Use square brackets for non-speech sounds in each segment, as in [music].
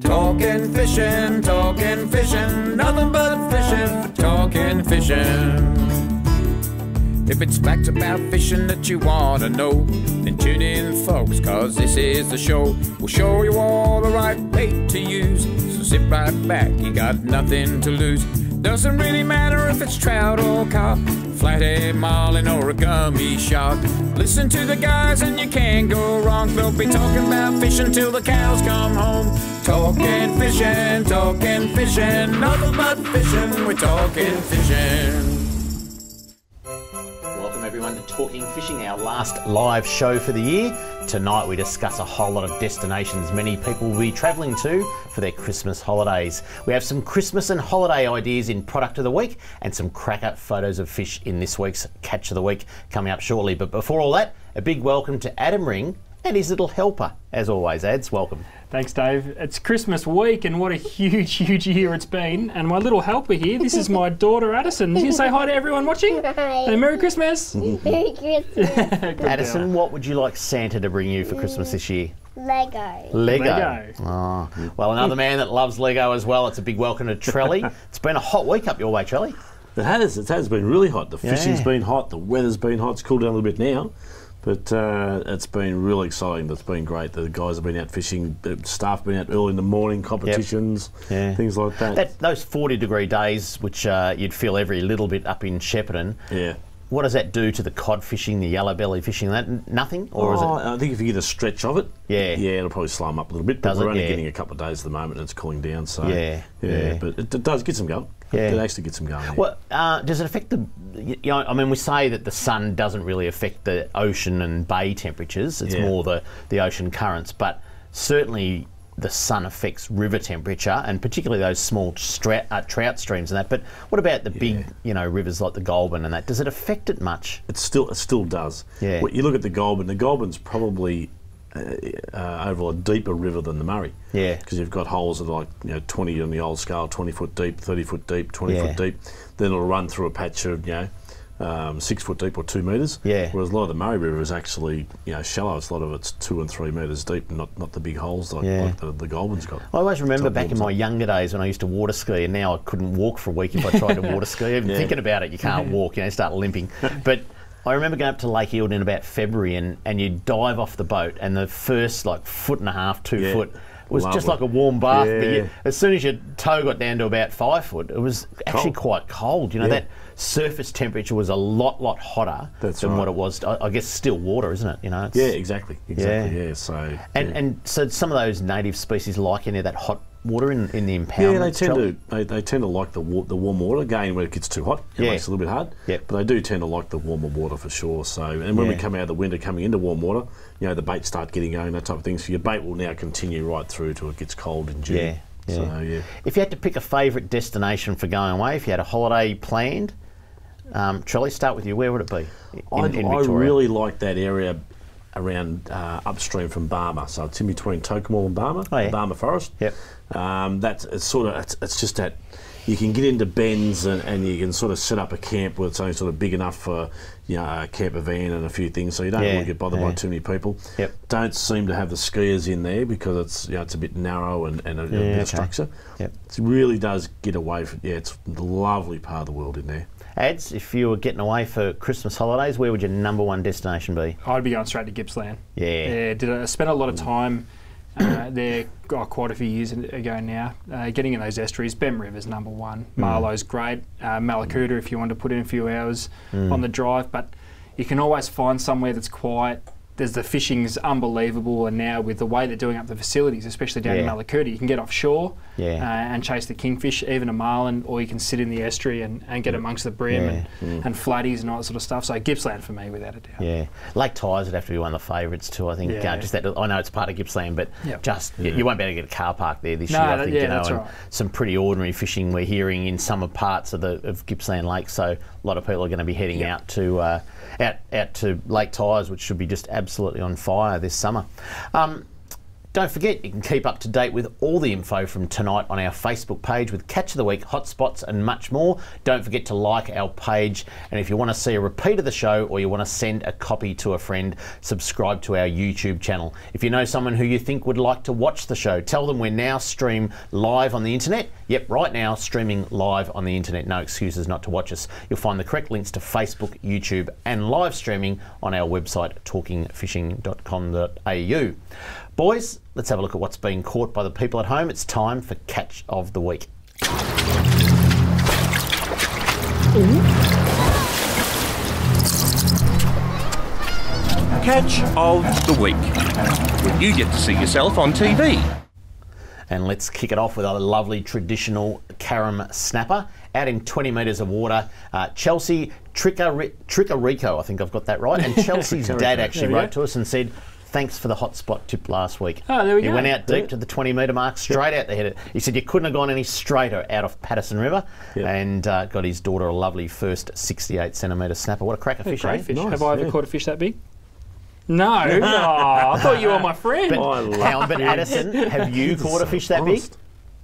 Talking fishing, talking fishing, nothing but fishing, talking fishing. If it's facts about fishing that you want to know, then tune in, folks, cause this is the show. We'll show you all the right bait to use. So sit right back, you got nothing to lose. Doesn't really matter if it's trout or carp, flathead marlin or a gummy shark. Listen to the guys and you can't go wrong. They'll be talking about fishing till the cows come home. Talking fishing, talking fishing, nothing but fishing. We're talking fishing. Talking Fishing, our last live show for the year. Tonight we discuss a whole lot of destinations many people will be travelling to for their Christmas holidays. We have some Christmas and holiday ideas in Product of the Week and some cracker photos of fish in this week's Catch of the Week coming up shortly. But before all that, a big welcome to Adam Ring and his little helper. As always, Ads, welcome. Thanks, Dave. It's Christmas week, and what a huge, huge year it's been. And my little helper here, this is my daughter Addison. Can you say hi to everyone watching. [laughs] And Merry Christmas. [laughs] Merry Christmas. [laughs] Addison, what would you like Santa to bring you for Christmas this year? Lego. Lego. Lego. Oh, well, another man that loves Lego as well. It's a big welcome to Trelly. it's been a hot week up your way, Trelly. It has. It has been really hot. The fishing's Yeah. been hot. The weather's been hot. It's cooled down a little bit now, but uh, it's been really exciting. It's been great. The guys have been out fishing. The staff have been out early in the morning, competitions, Yeah. things like that. That, those 40 degree days, which uh, you'd feel every little bit up in Shepparton, yeah. what does that do to the cod fishing, the yellow belly fishing? That nothing, or is Oh, it? I think if you get a stretch of it, Yeah. yeah, it'll probably slow them up a little bit. But Does we're it? only Yeah. getting a couple of days at the moment, and it's cooling down. So Yeah, yeah, yeah. but it, it does get some going. Yeah. It actually gets them going. yeah. Well, uh, does it affect the? You know, I mean, we say that the sun doesn't really affect the ocean and bay temperatures. It's Yeah. more the the ocean currents, but certainly the sun affects river temperature and particularly those small stra- uh, trout streams and that. But what about the big, you know, rivers like the Goulburn and that? Does it affect it much? It still it still does. Yeah. Well, you look at the Goulburn. The Goulburn's probably uh, uh, over a deeper river than the Murray. Yeah. Because you've got holes that are like you know 20 on the old scale, 20 foot deep, 30 foot deep, 20 Yeah. foot deep. Then it'll run through a patch of you know. Um, six foot deep or two metres. Yeah. Whereas a lot of the Murray River is actually, you know, shallow. It's a lot of it's two and three metres deep, not not the big holes like, Yeah. like the, the Goulburn's got. I always remember back in my up. younger days when I used to water ski, and now I couldn't walk for a week if I tried to [laughs] water ski. Even Yeah. thinking about it, you can't walk, you know, start limping. [laughs] But I remember going up to Lake Eildon in about February, and, and you dive off the boat, and the first like foot and a half, two Yeah. foot was just like a warm bath. But you, as soon as your toe got down to about five foot, it was actually Cold. quite cold. You know, Yeah. that surface temperature was a lot, lot hotter That's than what it was. I, I guess still water, isn't it? You know, Yeah, exactly, exactly. Yeah. Yeah, so And yeah. and so some of those native species like any there that hot water in, in the impoundment. Yeah, they tend to they, they tend to like the wa- the warm water. Again, when it gets too hot, it Yeah. makes it a little bit hard. Yep. But they do tend to like the warmer water for sure. So, and when we come out of the winter, coming into warm water, you know, the bait start getting going, that type of thing. So your bait will now continue right through till it gets cold in June. Yeah, yeah. So yeah. If you had to pick a favourite destination for going away, if you had a holiday planned, um, Charlie, start with you. Where would it be? In, I, in I really like that area around uh, upstream from Barmah. So it's in between Tocumwal and Barmah, Oh, yeah. Barmah Forest. Yep. Um, that's it's sort of it's, it's just that you can get into bends and, and you can sort of set up a camp where it's only sort of big enough for you know a camper van and a few things, so you don't Yeah, really get bothered yeah. by too many people. Yep. Don't seem to have the skiers in there because it's you know it's a bit narrow and, and a, a bit okay. of structure. Yep. It really does get away from yeah. It's a lovely part of the world in there. Ads, if you were getting away for Christmas holidays, where would your number one destination be? I'd be going straight to Gippsland. Yeah. Yeah, did I spent a lot of time uh, there oh, quite a few years ago now. Uh, getting in those estuaries, Bemm River's number one. Marlo's great. Uh, Mallacoota, if you want to put in a few hours on the drive, but you can always find somewhere that's quiet. There's the fishing's unbelievable, and now with the way they're doing up the facilities, especially down in Yeah. Mallacoota, you can get offshore Yeah. uh, and chase the kingfish, even a marlin, or you can sit in the estuary and, and get amongst the brim and, and flatties and all that sort of stuff. So Gippsland for me, without a doubt. Yeah, Lake Tyers would have to be one of the favourites too. I think Yeah. uh, just that I know it's part of Gippsland, but Yep. just you, you won't be able to get a car park there this No, year. I that- think yeah, you know, that's and right. some pretty ordinary fishing we're hearing in some parts of the of Gippsland Lake. So a lot of people are going to be heading out to uh, out out to Lake Tyers, which should be just absolutely on fire this summer. Um, Don't forget, you can keep up to date with all the info from tonight on our Facebook page with Catch of the Week, hotspots, and much more. Don't forget to like our page. And if you want to see a repeat of the show or you want to send a copy to a friend, subscribe to our YouTube channel. If you know someone who you think would like to watch the show, tell them we're now stream live on the internet. Yep, right now, streaming live on the internet. No excuses not to watch us. You'll find the correct links to Facebook, YouTube, and live streaming on our website, talkingfishing.com.au. Boys, let's have a look at what's being caught by the people at home. It's time for Catch of the Week. Catch of the Week. Where you get to see yourself on TV. And let's kick it off with a lovely traditional Carrum snapper out in 20 metres of water. Uh, Chelsea Trickari- Trickarico, I think I've got that right. And [laughs] Chelsea's dad actually wrote to us and said, Thanks for the hotspot tip last week. Oh, there we he go. went out deep to the 20 metre mark, straight out the head. He said you couldn't have gone any straighter out of Patterson River Yep. and uh, got his daughter a lovely first 68 centimetre snapper. What a cracker fish, Great eh? fish. Nice, Have I ever yeah. caught a fish that big? No. [laughs] oh, I thought you were my friend. But, I love but Addison, have you caught a fish that big? Honest.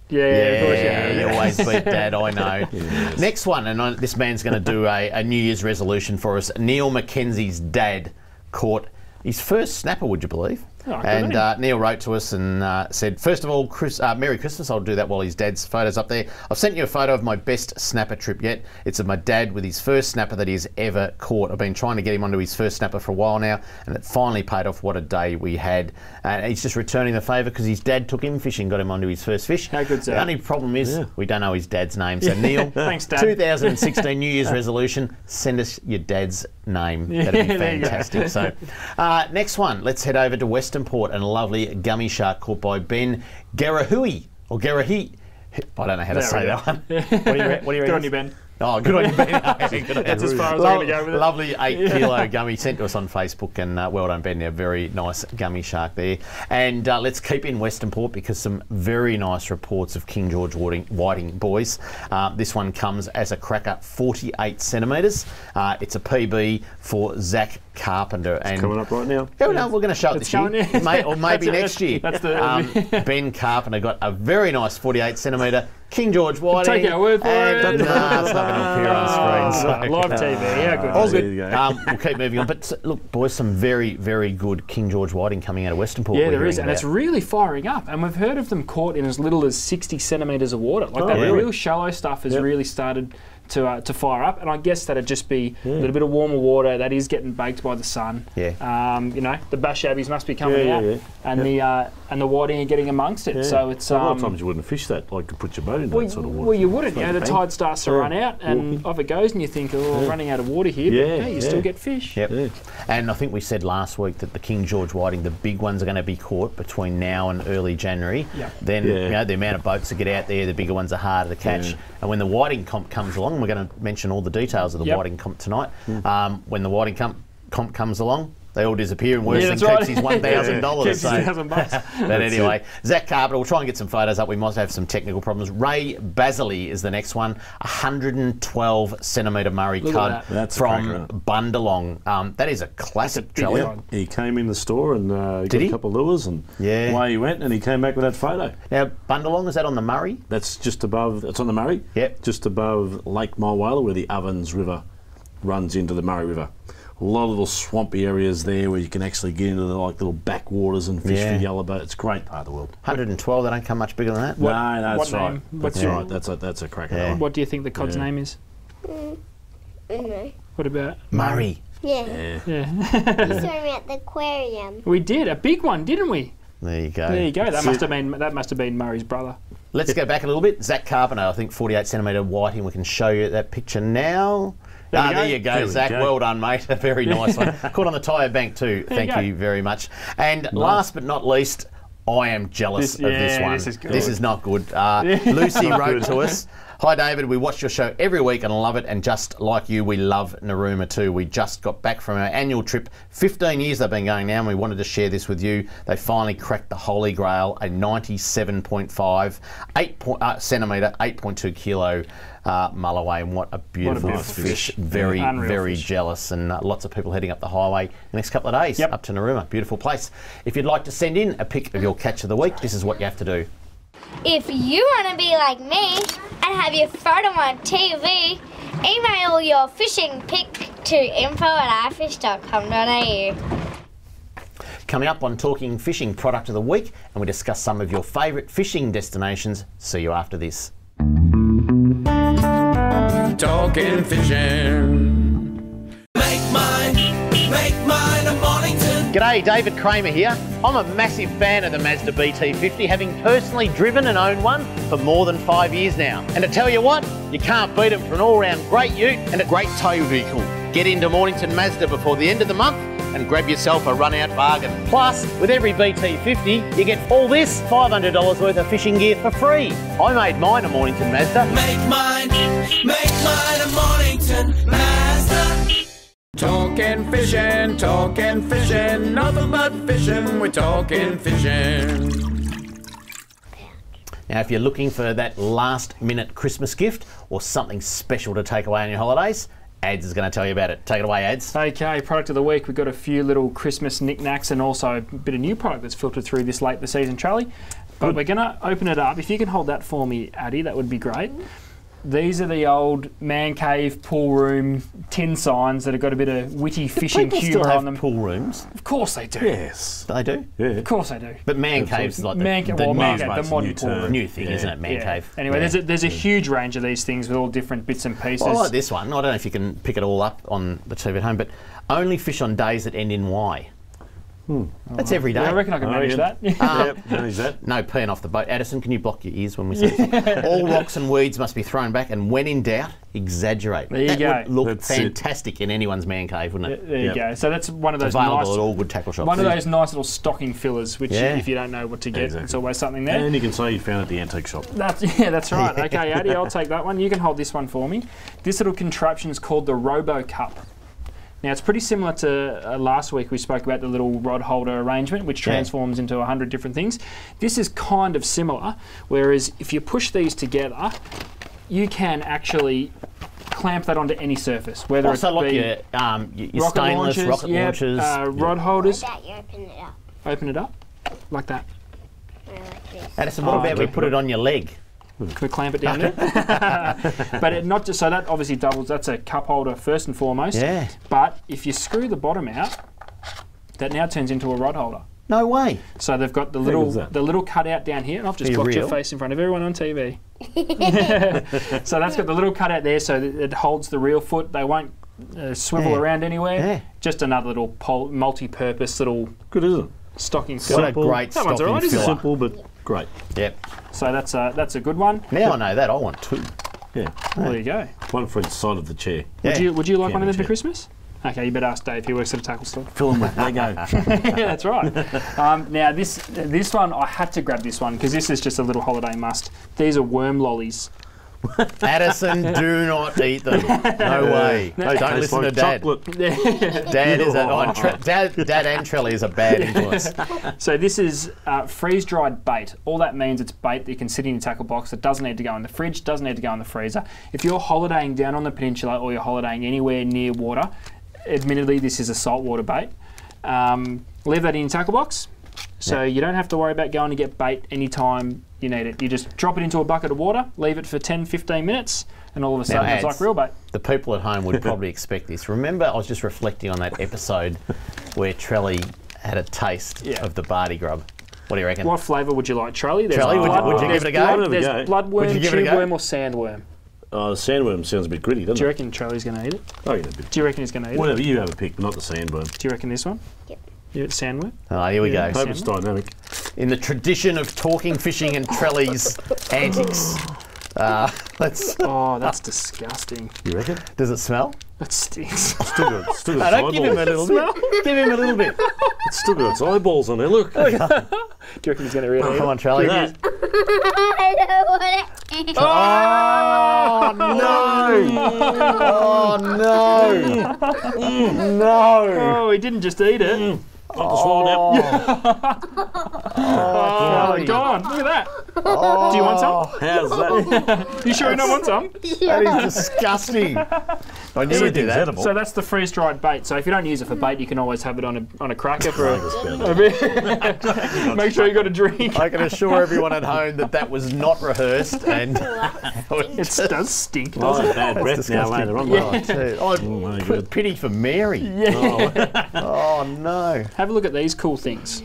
yeah, yeah, of course, Yeah, yeah. you always beat Dad, I know. [laughs] Next one, and I, this man's going to do a, a New Year's resolution for us. Neil Mackenzie's dad caught his first snapper, would you believe? Oh, and uh, Neil wrote to us and uh, said, first of all, Chris, uh, Merry Christmas. I'll do that while his dad's photo's up there. I've sent you a photo of my best snapper trip yet. It's of my dad with his first snapper that he's ever caught. I've been trying to get him onto his first snapper for a while now, and it finally paid off. What a day we had. And he's just returning the favour because his dad took him fishing, got him onto his first fish. How good's The only problem is Yeah. we don't know his dad's name. So Neil, [laughs] Thanks, Dad. 2016 New Year's [laughs] resolution: send us your dad's name. That'd be there you go. fantastic. So, uh, next one, let's head over to Western Port and a lovely gummy shark caught by Ben Garahui or Garahi. [laughs] I don't know how to There say we that one. [laughs] What do you, re- what do you Good on reckon? you, Ben. Oh, good on you, Ben. [laughs] Good on That's as far as I'm gonna go with it. Lovely eight kilo gummy sent to us on Facebook, and uh, well done, Ben. A very nice gummy shark there. And uh, let's keep in Western Port because some very nice reports of King George Whiting, Whiting boys. Uh, this one comes as a cracker, 48 centimetres. Uh, it's a PB for Zach Carpenter. and Coming up right now. Oh, no, we're going to show it It's this year, coming. May- or maybe That's next year. That's the- um, [laughs] Ben Carpenter got a very nice 48 centimetre King George Whiting. Take our word for and, it. Nah, it's not going to appear on [laughs] screen. So. live TV. yeah, good. All is it? There good. go. Um, we'll keep moving on. But look, boys, some very, very good King George Whiting coming out of Western Port. Yeah, there is, hearing and it's really firing up. And we've heard of them caught in as little as 60 centimetres of water. Like Oh, that really? real shallow stuff has Yep. really started to uh, to fire up. And I guess that'd just be a little bit of warmer water that is getting baked by the sun. Yeah. Um, you know, the bass yabbies must be coming Yeah, out, yeah, yeah. and the uh, and the whiting are getting amongst it. Yeah. So it's a lot um, of times you wouldn't fish that, like to put your boat in well, that sort of water. well, you wouldn't. It's You know, the a tide starts to Yeah. run out, and Walking. off it goes, and you think, oh, I'm running out of water here. Yeah, but hey, you yeah. still get fish. Yep. Yeah. And I think we said last week that the King George Whiting, the big ones are going to be caught between now and early January. Yep. Then, Yeah. you know, the amount of boats that get out there, the bigger ones are harder to catch. Yeah. And when the Whiting comp comes along, we're going to mention all the details of the Yep. Whiting comp tonight. Hmm. Um, when the Whiting comp, comp comes along, they all disappear and Yeah, Worston that's right. keeps $1,000. [laughs] Keeps so- 1,000 bucks. [laughs] but anyway, Zach Carpenter, we'll try and get some photos up. We might have some technical problems. Ray Basily is the next one, 112 centimetre Murray Look at cod that. That's cracker, from? Bundalong. Um, that is a classic big trellis. one. He came in the store and uh, got Did he? a couple of lures and Yeah. away he went and he came back with that photo. Now, Bundalong, is that on the Murray? That's just above, it's on the Murray. Yep. Just above Lake Mulwala where the Ovens River runs into the Murray River. A lot of little swampy areas there where you can actually get into the like little backwaters and fish Yeah. for yellowboat. It's a great part of the world. 112, they don't come much bigger than that. no, no, that's what right. name? That's What's your- right. That's a that's a cracker. Yeah. What do you think the cod's Yeah. name is? Anyway. What about Murray. Yeah. Yeah. Yeah, We saw him at the aquarium. we did a big one, didn't we? There you go. There you go. That must have been that must have been Murray's brother. Let's go back a little bit. Zach Carpenter, I think 48 centimetre whiting. We can show you that picture now. There ah, there you go, There we Zach. go. Well done, mate. [laughs] A very nice one. [laughs] Caught on the tyre bank too. There you Thank go. you, very much. And last but not least, I am jealous This- of this one. this is good. This is not good. Uh, [laughs] Lucy wrote to us. Hi David, we watch your show every week and love it. And just like you, we love Narooma too. We just got back from our annual trip. 15 years they've been going now, and we wanted to share this with you. They finally cracked the Holy Grail, a 97.5, 8 point, uh, centimetre, 8.2 kilo uh, Mulloway, and what a beautiful, beautiful fish. fish. Very, Unreal very fish. jealous, and uh, lots of people heading up the highway the next couple of days Yep. up to Narooma. Beautiful place. If you'd like to send in a pic of your catch of the week, this is what you have to do. If you want to be like me and have your photo on TV, email your fishing pic to info at ifish.com.au. Coming up on Talking Fishing Product of the Week, and we discuss some of your favourite fishing destinations. See you after this. Talking fishing. Make mine, make mine a Mornington. G'day, David Kramer here. I'm a massive fan of the Mazda BT50, having personally driven and owned one for more than five years now. And to tell you what, you can't beat it for an all-round great ute and a great tow vehicle. Get into Mornington Mazda before the end of the month and grab yourself a run-out bargain. Plus, with every BT50, you get all this $500 worth of fishing gear for free. I made mine a Mornington Mazda. Make mine, make mine a Mornington Mazda. Talking fishing, talking fishing, nothing but fishing. We're talking fishing. Now, if you're looking for that last minute Christmas gift or something special to take away on your holidays, Ads is going to tell you about it. Take it away, Ads. Okay, product of the week. We've got a few little Christmas knickknacks and also a bit of new product that's filtered through this late in the season, Charlie. But we're going to open it up. If you can hold that for me, Addy, that would be great. These are the old man cave, pool room, tin signs that have got a bit of witty fishing People humour still have on them. pool rooms. Of course they do. Yes. They do. Yeah. Of course they do. But man caves is like the, Man, ca- the well, man new, cave, the modern new pool room. new thing, Yeah. isn't it? Man Yeah. cave. Anyway, Yeah. there's a there's a huge range of these things with all different bits and pieces. I like this one. I don't know if you can pick it all up on the TV at home, but only fish on days that end in Y. That's every day. Yeah, I reckon I can Oh, manage yeah. that. [laughs] Um, Yep, manage that. No peeing off the boat. Addison, can you block your ears when we say this? All rocks and weeds must be thrown back, and when in doubt, exaggerate. There you that go. would look That's it. fantastic in anyone's man cave, wouldn't it? there you Yep. go. So that's one of those Available nice, at all good tackle shops. one of those nice little stocking fillers, which Yeah. if you don't know what to get, Exactly. it's always something there. And you can say you found it at the antique shop. That's [laughs] yeah, that's right. Okay, Addy, I'll take that one. You can hold this one for me. This little contraption is called the Robo Cup. Now it's pretty similar to uh, last week. We spoke about the little rod holder arrangement, which Yeah. transforms into a hundred different things. This is kind of similar, whereas if you push these together, you can actually clamp that onto any surface, whether Also, it like be your, um, your, your rocket stainless launchers, rocket yeah, launchers. uh, rod holders. That you open it up. Open it up like that. or like this. Addison, what Oh, about we put it on your leg? Can we clamp it down there? [laughs] but it not just so that obviously doubles. That's a cup holder first and foremost. Yeah. But if you screw the bottom out, that now turns into a rod holder. No way. So they've got the good's little the little cutout down here, and I've just Are you your face in front of everyone on TV. [laughs] [laughs] so that's got the little cutout there, so that it holds the reel foot. They won't uh, swivel Yeah. around anywhere. Yeah. Just another little pol- multi-purpose little Good, isn't it? stocking What filler. a great That one's stocking alright, isn't it? filler. Simple but great. Yep. So that's a that's a good one. Now I know that. I want two. Yeah. Well, there you go. One for each side of the chair. Would Yeah. you would you like Can one of we them for? Christmas? Okay, you better ask Dave. He works at a tackle store. Fill them with Lego. [laughs] yeah, that's right. Um, now this this one I had to grab this one because this is just a little holiday must. These are worm lollies. [laughs] Addison, do not eat them. No [laughs] way. They Don't listen to Dad. chocolate. [laughs] Dad is a, oh, Tre- Dad, Dad and Trelly is a bad influence. So this is uh, freeze dried bait. All that means it's bait that you can sit in your tackle box. It doesn't need to go in the fridge. Doesn't need to go in the freezer. If you're holidaying down on the peninsula or you're holidaying anywhere near water, admittedly this is a saltwater bait. Um, leave that in your tackle box. So you don't have to worry about going to get bait anytime you need it. You just drop it into a bucket of water, leave it for 10, 15 minutes, and all of a sudden it's like real bait. The people at home would probably [laughs] expect this. Remember, I was just reflecting on that episode where Trelly had a taste Yeah. of the bardi grub. What do you reckon? What flavour would you like, Charlie? There's Charlie, would you- blood- would you there's give it a go? blood- Give it There's go. bloodworm, Would you give it a go? tubeworm, or sandworm. Oh, uh, the sandworm sounds a bit gritty, doesn't it? Do you reckon Charlie's going to eat it? Oh, yeah, a bit. Do you reckon he's going to eat it? Whatever, you have a pick, but not the sandworm. Do you reckon this one? Yep. You eat sandworm? Oh, here we go. Hope it's dynamic. In the tradition of talking fishing and Trelly's antics. Uh, [laughs] let's. Oh, that's disgusting. You reckon? Does it smell? That stinks. Still got, still got [laughs] I its don't give him a eyeballs. little bit. Give him a little bit. [laughs] It's still got its eyeballs on there. Look. Do you reckon he's going to really eat Come it? on, Trelly. That. I don't want to eat Oh no! Oh no! No! Oh, he didn't just eat it. Oh, now. Oh, oh go on, look at that. Do you want some? Oh. How's that? [laughs] You sure you don't want some? That is disgusting. [laughs] I knew you'd do that. edible. So that's the freeze dried bait. So if you don't use it for bait, you can always have it on a on a cracker for a, [laughs] a bit. Make sure you got a drink. I can assure everyone at home that that was not rehearsed and It does stink, Oh, doesn't it? bad breath now disgusting. later on. Yeah. Oh, my p- pity for Mary. Oh. oh no. Have a look at these cool things.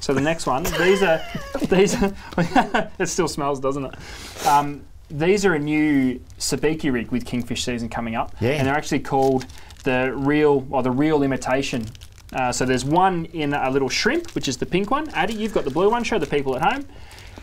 So the next one, these are [laughs] these. Are, [laughs] it still smells, doesn't it? Um, these are a new sabiki rig with kingfish season coming up, Yeah. and they're actually called the real or the real imitation. Uh, so there's one in a little shrimp, which is the pink one. Addy, you've got the blue one. Show the people at home.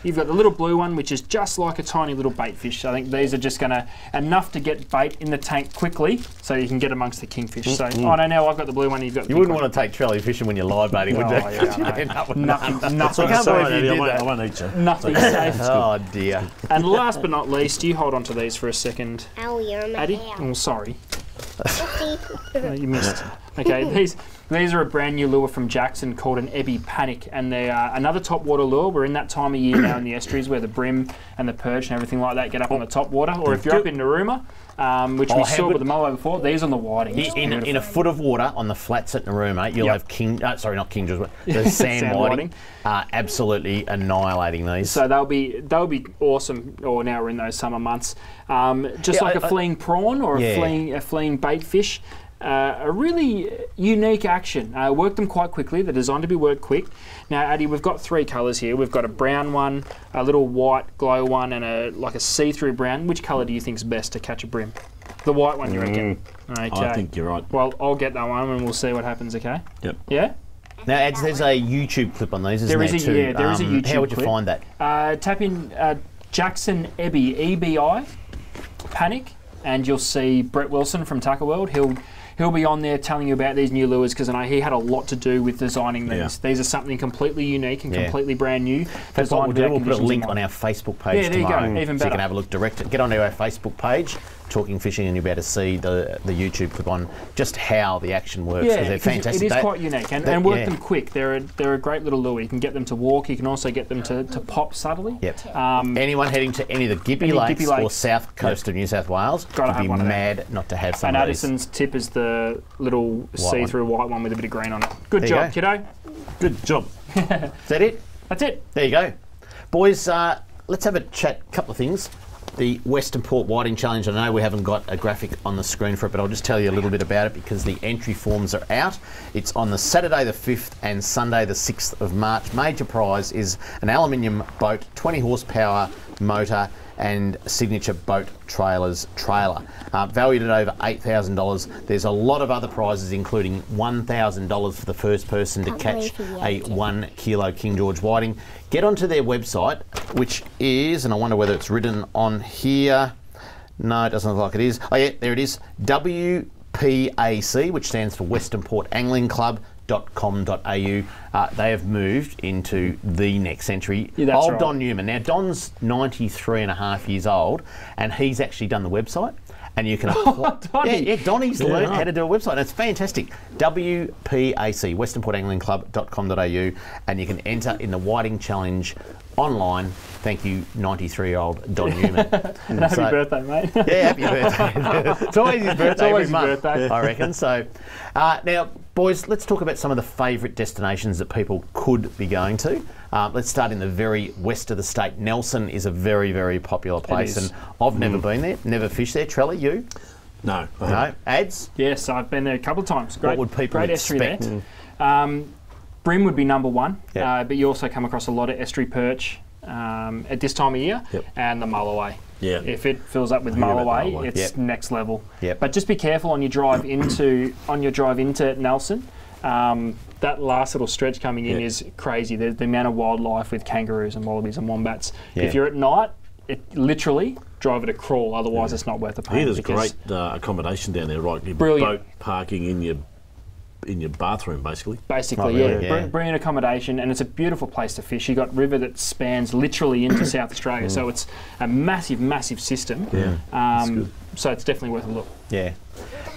You've got the little blue one, which is just like a tiny little bait fish. I think these are just going to enough to get bait in the tank quickly, so you can get amongst the kingfish. So, oh no, now I've got the blue one. You've got. The You wouldn't one. want to take trelly fishing when you're live baiting, would Oh, you? yeah, I. [laughs] You'd end up with nothing. Nothing, nothing I can't Sorry, believe you I did won't, that. I won't eat you. Nothing [laughs] safe. Oh dear. And last but not least, you hold on to these for a second, Ow, you're on my Addy. hair. Oh, sorry, Oopsie. [laughs] Uh, you missed. Okay, [laughs] these these are a brand new lure from Jackson called an Ebi Panic, and they are another top water lure. We're in that time of year now in the estuaries where the brim and the perch and everything like that get up on the top water. Or if you're up in Narooma, um, which Oh, we saw with the moa before, these on the whiting. It's In, in, a foot of water on the flats at Narooma, you'll Yep. have king. Uh, sorry, not king but [laughs] the sand, Sand whiting. Uh, absolutely annihilating these. So they'll be they'll be awesome. Or now we're in those summer months. Um, just Yeah, like I- a I- fleeing prawn or Yeah. a fleeing a fleeing bait fish. Uh, a really unique action. Uh, work them quite quickly. They're designed to be worked quick. Now, Addy, we've got three colours here. We've got a brown one, a little white glow one, and a like a see-through brown. Which colour do you think's best to catch a brim? The white one, you reckon? Okay. I think you're right. Well, I'll get that one, and we'll see what happens. Okay? Yep. Yeah. now, Ads, there's a YouTube clip on these, isn't There there? is a- too? yeah, there is a Um, YouTube How would you clip. find that? Uh, tap in uh, Jackson Ebby EBI Panic, and you'll see Brett Wilson from Tackle World. He'll he'll be on there telling you about these new lures because I know he had a lot to do with designing these. Yeah. These are something completely unique and Yeah. completely brand new. That's what we'll do. We'll put a link on our Facebook page Yeah, there you go. tomorrow, Even so you can have a look direct. Get onto our Facebook page, Talking Fishing, and you'll be able to see the the YouTube clip on just how the action works. Yeah, they're 'cause fantastic. it is They- quite unique, and, they- and work yeah. them quick. They're a, they're a great little lure. You can get them to walk. You can also get them to, to pop subtly. Yep. Um, Anyone heading to any of the Gippy Lakes, Gippy or south coast of New South Wales Gotta would be one of them. mad not to have some and. Addison's tip is the little see-through white one with a bit of green on it. Good There job, go. kiddo. Good job. [laughs] Is that it? That's it. There you go. Boys, uh, let's have a chat, couple of things. The Western Port Whiting Challenge, I know we haven't got a graphic on the screen for it, but I'll just tell you a little bit about it because the entry forms are out. It's on the Saturday the 5th and Sunday the 6th of March. Major prize is an aluminium boat, 20 horsepower motor, and signature boat trailers trailer. Uh, valued at over $8,000. There's a lot of other prizes, including $1,000 for the first person to catch a one kilo King George Whiting. Get onto their website, which is, and I wonder whether it's written on here. No, it doesn't look like it is. Oh yeah, there it is. WPAC, which stands for Western Port Angling Club. .com.au. Uh, they have moved into the next century. Yeah, old right. Don Newman. Now, Don's 93 and a half years old, and he's actually done the website. And you can [laughs] apply. Donny. Yeah, yeah, Donny's learned right. how to do a website. It's fantastic. WPAC, westernportanglingclub.com.au, and you can enter in the Whiting Challenge online. Thank you, 93 year old Don [laughs] Newman. And happy So- birthday, mate. [laughs] Yeah, happy birthday. it's always his birthday always every month, birthday. I reckon. So, uh, now, boys, let's talk about some of the favourite destinations that people could be going to. Um, let's start in the very west of the state. Nelson is a very, very popular place, and I've never been there, never fished there. Trelly, you? No. No? Ads? yes, I've been there a couple of times. Great, what would people great estuary expect? there. Um, Brim would be number one, Yep. uh, but you also come across a lot of estuary perch um, at this time of year, Yep. and the mulloway. Yeah. If it fills up with mulloway. it's Yep. next level. Yep. But just be careful on your drive into on your drive into Nelson. Um, that last little stretch coming in Yeah. is crazy. There's the amount of wildlife with kangaroos and wallabies and wombats. Yeah. If you're at night, it literally drive it a crawl. Otherwise, it's not worth the I pain. hear there's because- great uh, accommodation down there, right? Your Brilliant. boat parking in your in your bathroom, basically. Basically, Oh, really? yeah. Yeah. Brilliant accommodation, and it's a beautiful place to fish. You got river that spans literally into [coughs] South Australia, so it's a massive, massive system. Yeah, Um, so it's definitely worth a look. Yeah.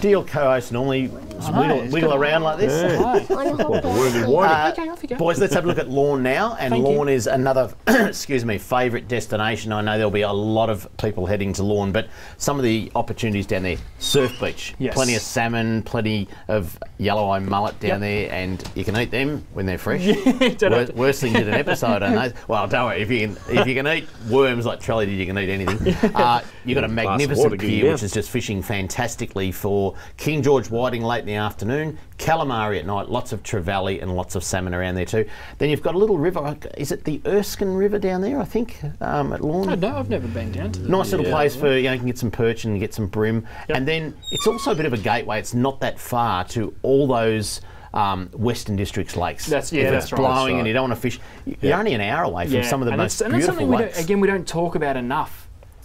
Do your co-hosts normally wiggle, wiggle around like this? Hi. What, the wormy whitey? okay, off you go. Boys, let's have a look at Lorne now. And Thank you. Lorne is another, [clears throat] excuse me, favourite destination. I know there'll be a lot of people heading to Lorne, but some of the opportunities down there. Surf beach, Yes. plenty of salmon, plenty of yellow eye mullet down Yep. there, and you can eat them when they're fresh. [laughs] Don't Wor- worst thing did an episode on those. Well, don't worry. If you can, if you can eat worms like Charlie did, you can eat anything. [laughs] Uh, you've got a magnificent water, pier, which is just fishing fantastically for King George whiting late in the afternoon, calamari at night, lots of trevally and lots of salmon around there too. Then you've got a little river. Is it the Erskine River down there? I think um, at Lorne. Oh, no, I've never been down to the. Nice little Yeah. place for you know you can get some perch and get some brim, and then it's also a bit of a gateway. It's not that far to all those. Um, Western Districts lakes. That's- yeah, if that's it's right. blowing That's and you don't want to fish, you're only an hour away from Yeah, some of the and most that's, and that's something we lakes. again we don't talk about enough.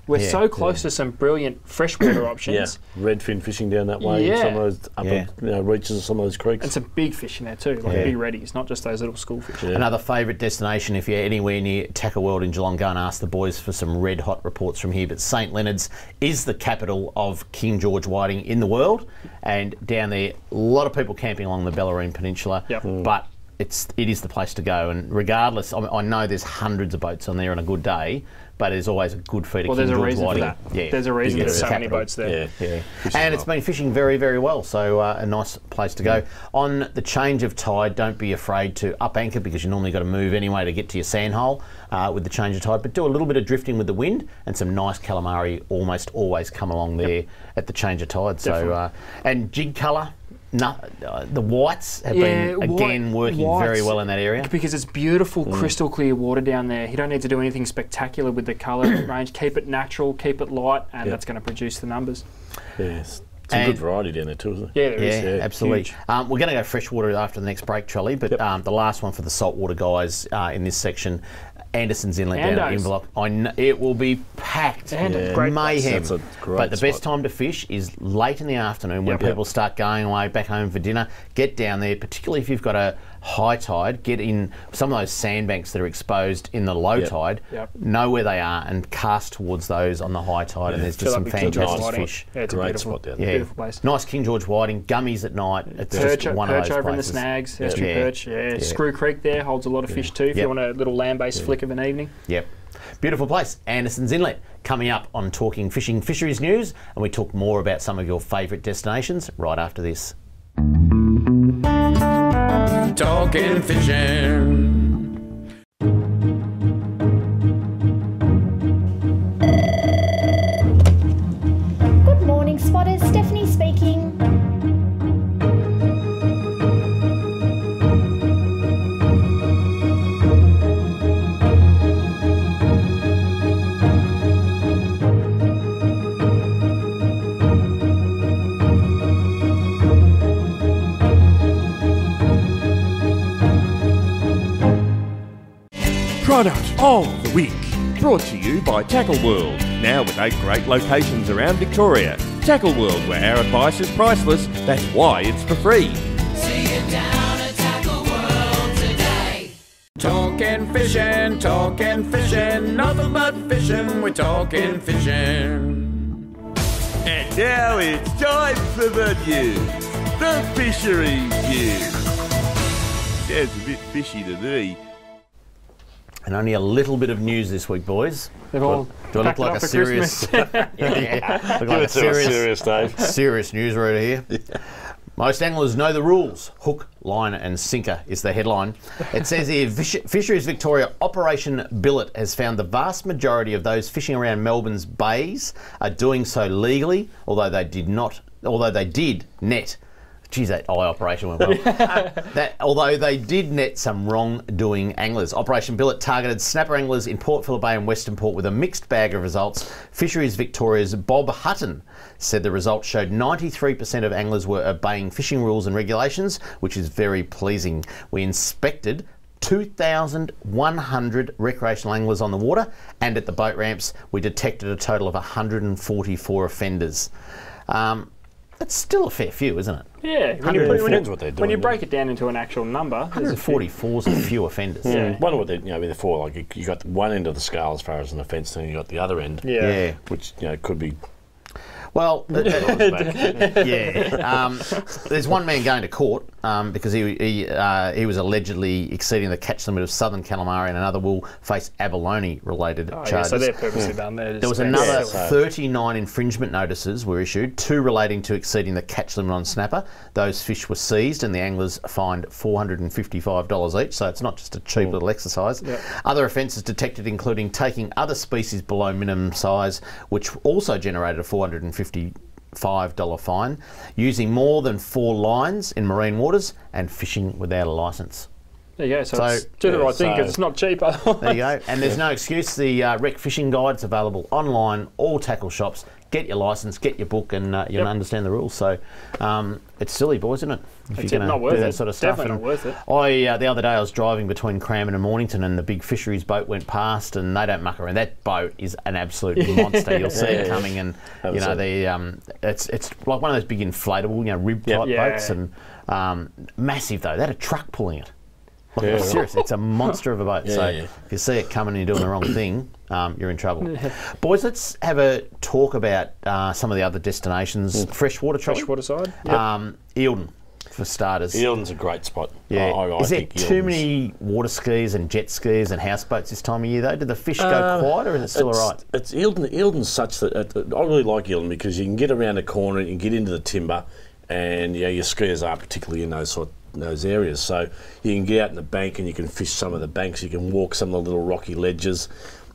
We're Yeah. so close to some brilliant freshwater [coughs] options. Yeah, redfin fishing down that way. Yeah. Some of those upper Yeah. you know, reaches of some of those creeks. And some big fish in there too, like Yeah. big reddies, not just those little school fish. Yeah. Another favourite destination if you're anywhere near Tackle World in Geelong, go and ask the boys for some red hot reports from here. But St Leonard's is the capital of King George whiting in the world, and down there, a lot of people camping along the Bellarine Peninsula. Yep. Mm. But it's it is the place to go, and regardless, I, mean, I know there's hundreds of boats on there on a good day, but it's always a good feed of Well, there's a reason for that. Yeah, There's a reason there's so many boats there. yeah. Yeah, Fishing and it's been fishing very, very well. So uh, a nice place to go. On the change of tide, don't be afraid to up anchor because you normally got to move anyway to get to your sand hole uh, with the change of tide. But do a little bit of drifting with the wind, and some nice calamari almost always come along there at the change of tide. So uh, and jig colour. No, uh, the whites have Yeah, been again white- working very well in that area. Because it's beautiful, Mm. crystal clear water down there. You don't need to do anything spectacular with the colour [coughs] range. Keep it natural, keep it light, and Yeah. that's going to produce the numbers. Yes. Some And- good variety down there too, isn't it? Yeah, there? there is. Yeah, Yeah, absolutely. Um, we're going to go freshwater after the next break, Charlie. But Yep. um, the last one for the saltwater guys uh, in this section, Anderson's Inlet down at Andos. Inverloch. I kn- it will be packed, Andos, Yeah. great mayhem. That's a great but the best spot. time to fish is late in the afternoon when Yep. people start going away back home for dinner. Get down there, particularly if you've got a high tide. Get in some of those sandbanks that are exposed in the low Yep. tide. Yep. Know where they are and cast towards those on the high tide. And there's just up some with fantastic whiting. fish. Yeah, it's a beautiful, spot down Yeah, there. beautiful place. nice King George whiting, gummies at night. It's Perch, just one perch of those over in the snags, estuary Yeah. perch. Yeah. Screw Creek there holds a lot of fish too. If Yep. you want a little land-based flick of an evening. Yep. Beautiful place, Anderson's Inlet. Coming up on Talking Fishing Fisheries News, and we talk more about some of your favourite destinations right after this. Talking fishing. Good morning, spotters. Stephanie Product of the week. Brought to you by Tackle World. Now with eight great locations around Victoria. Tackle World, where our advice is priceless. That's why it's for free. See you down at Tackle World today. Talking fishing, talking fishing, nothing but fishing. We're talking fishing. And now it's time for the news. The fishery news. Sounds a bit fishy to me. And only a little bit of news this week, boys. They've all Do I look packed it like a serious, Christmas. [laughs] [laughs] yeah, look like a it to us serious, serious, Dave. [laughs] serious news reader here? Most anglers know the rules. Hook, line, and sinker is the headline. It says here Fisheries Victoria Operation Billet has found the vast majority of those fishing around Melbourne's bays are doing so legally, although they did not, although they did net. Geez, that eye operation went well. [laughs] that, although they did net some wrongdoing anglers. Operation Billet targeted snapper anglers in Port Phillip Bay and Western Port with a mixed bag of results. Fisheries Victoria's Bob Hutton said the results showed 93% of anglers were obeying fishing rules and regulations, which is very pleasing. We inspected 2,100 recreational anglers on the water, and at the boat ramps, we detected a total of 144 offenders. Um, that's still a fair few, isn't it? Yeah, when you, 100 when, you, what they're when you break it down into an actual number, there's a few. 144 is a few offenders. Yeah. Wonder what they, you know, before like you, you got one end of the scale as far as an offence, then you got the other end, Yeah. Yeah. which you know could be Well, [laughs] [laughs] yeah. Um, there's one man going to court um, because he he, uh, he was allegedly exceeding the catch limit of southern calamari, and another will face abalone-related Oh, yeah, charges. so they're purposely done there. There was another 39 infringement notices were issued, two relating to exceeding the catch limit on snapper. Those fish were seized and the anglers fined $455 each, so it's not just a cheap little exercise. Other offences detected including taking other species below minimum size, which also generated a 450 $5 fine, using more than four lines in marine waters, and fishing without a licence. There you go. So, So- it's do the yeah, right thing because it's not cheap. There you go. And there's [laughs] no excuse. The uh, Rec Fishing Guide's available online, all tackle shops. Get your license, get your book, and uh, you'll Yep. understand the rules. So um, it's silly, boys, isn't it? If It's you're not worth do that it. sort of stuff. Definitely And not worth it. I uh, the other day I was driving between Cranbourne and Mornington, and the big fisheries boat went past, and they don't muck around. That boat is an absolute [laughs] monster. You'll see it coming, and you know the um, it's it's like one of those big inflatable, you know, rib Yep. type Yeah. boats, and um, massive though. They had a truck pulling it. Like, Yeah. seriously, it's a monster of a boat. Yeah, so yeah. if you see it coming and you're doing the wrong thing, um, you're in trouble. Boys, let's have a talk about uh, some of the other destinations. Freshwater, Charlie? Freshwater side. Um, Eildon, for starters. Eildon's a great spot. Yeah. I, I Is there think too Eildon's- many water skis and jet skis and houseboats this time of year, though? Do the fish go Um, quiet or is it still it's, all right? It's Eildon. Eildon's such that uh, I really like Eildon because you can get around the corner, you can get into the timber, and yeah, your skiers aren't particularly in those sort those areas. So you can get out in the bank and you can fish some of the banks. You can walk some of the little rocky ledges.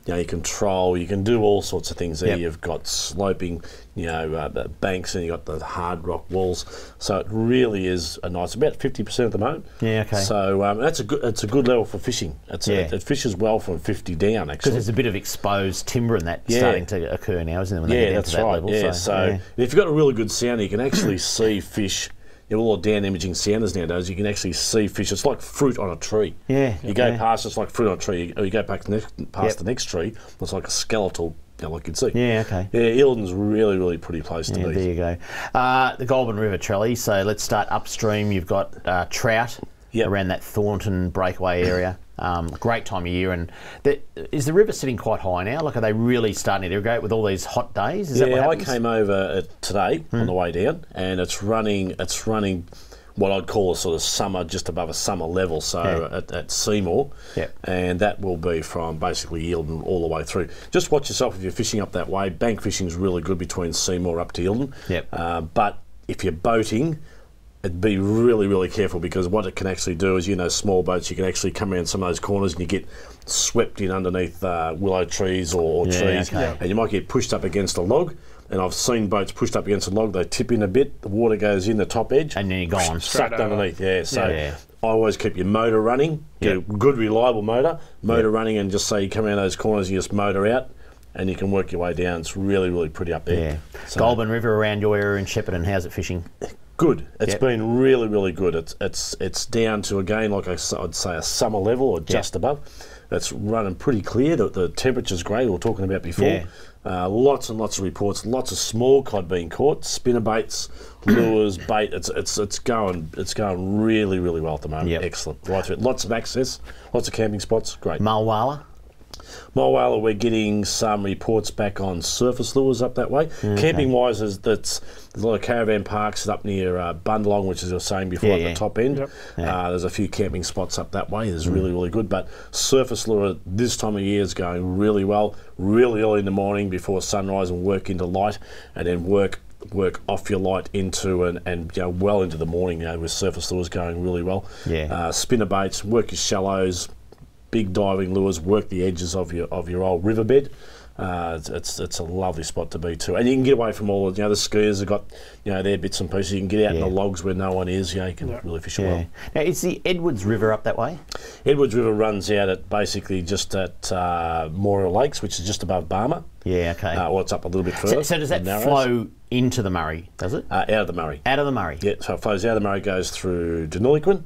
You know, you can troll. You can do all sorts of things there. Yep. You've got sloping, you know, uh, the banks, and you have got the hard rock walls. So it really is a nice. About fifty percent at the moment. Yeah, okay. So um, that's a good. It's a good level for fishing. It's Yeah. a, it fishes well from fifty down. Actually. Because there's a bit of exposed timber in that Yeah. starting to occur now, isn't there? When they yeah, that's that right. level. yeah, so, yeah. if you've got a really good sounder, you can actually [coughs] see fish. All the down imaging sounders nowadays, you can actually see fish. It's like fruit on a tree. Yeah, You go yeah. past, it's like fruit on a tree. Or you go back next, past Yep. the next tree, it's like a skeletal, you know, like you'd see. Yeah, okay. Yeah, Eildon's really, really pretty place to Yeah, be. there you go. Uh, the Goulburn River Trelly. So let's start upstream. You've got uh, trout Yep. around that Thornton breakaway area. Um, great time of year. And the, is the river sitting quite high now? Like, are they really starting to irrigate with all these hot days? Is that what yeah, I? Hmm. came over uh, today on the way down, and it's running. It's running what I'd call a sort of summer, just above a summer level. So Yeah. at, at Seymour, Yep. and that will be from basically Eildon all the way through. Just watch yourself if you're fishing up that way. Bank fishing is really good between Seymour up to Eildon. Yep. Uh, but if you're boating. It'd be really, really careful because what it can actually do is, you know, small boats, you can actually come around some of those corners and you get swept in underneath uh, willow trees or, or Yeah, trees, okay. and you might get pushed up against a log. And I've seen boats pushed up against a log, they tip in a bit, the water goes in the top edge, And then you're gone. sucked over. underneath. Yeah, so Yeah. I always keep your motor running, get Yep. a good, reliable motor, motor running, and just say you come around those corners, you just motor out, and you can work your way down. It's really, really pretty up there. Yeah. So- Goulburn River around your area in Shepparton. How's it fishing? Good. It's Yep. been really, really good. It's it's it's down to again, like I, would say, a summer level or just above. It's running pretty clear. The, the temperature's great. We were talking about before. Yeah. Uh, lots and lots of reports. Lots of small cod being caught. Spinner baits, [clears throat] lures, bait. It's it's it's going it's going really really well at the moment. Yep. Excellent. Right through it. Lots of access. Lots of camping spots. Great. Mulwala? Mulwala, we're getting some reports back on surface lures up that way. Camping wise, is that's there's a lot of caravan parks up near uh, Bundalong, which is I was saying before, Yeah, at yeah. the top end. Yep. Uh, there's a few camping spots up that way. There's really, really good. But surface lure this time of year is going really well. Really early in the morning before sunrise and work into light, and then work work off your light into and, and you know well into the morning. You know, with surface lures going really well. Yeah. Uh, spinner baits, work your shallows, big diving lures, work the edges of your of your old riverbed. Uh, it's, it's it's a lovely spot to be too, and you can get away from all. You know, the skiers have got you know their bits and pieces. You can get out in the logs where no one is. You know, you can really fish Yeah. well. Now, is the Edwards River up that way? Edwards River runs out at basically just at uh, Memorial Lakes, which is just above Barmah. Yeah, okay. Uh, well, it's up a little bit further. so, so does that flow into the Murray, does it? Uh, out of the Murray? Out of the Murray? Yeah, so it flows out of the Murray, goes through Deniliquin.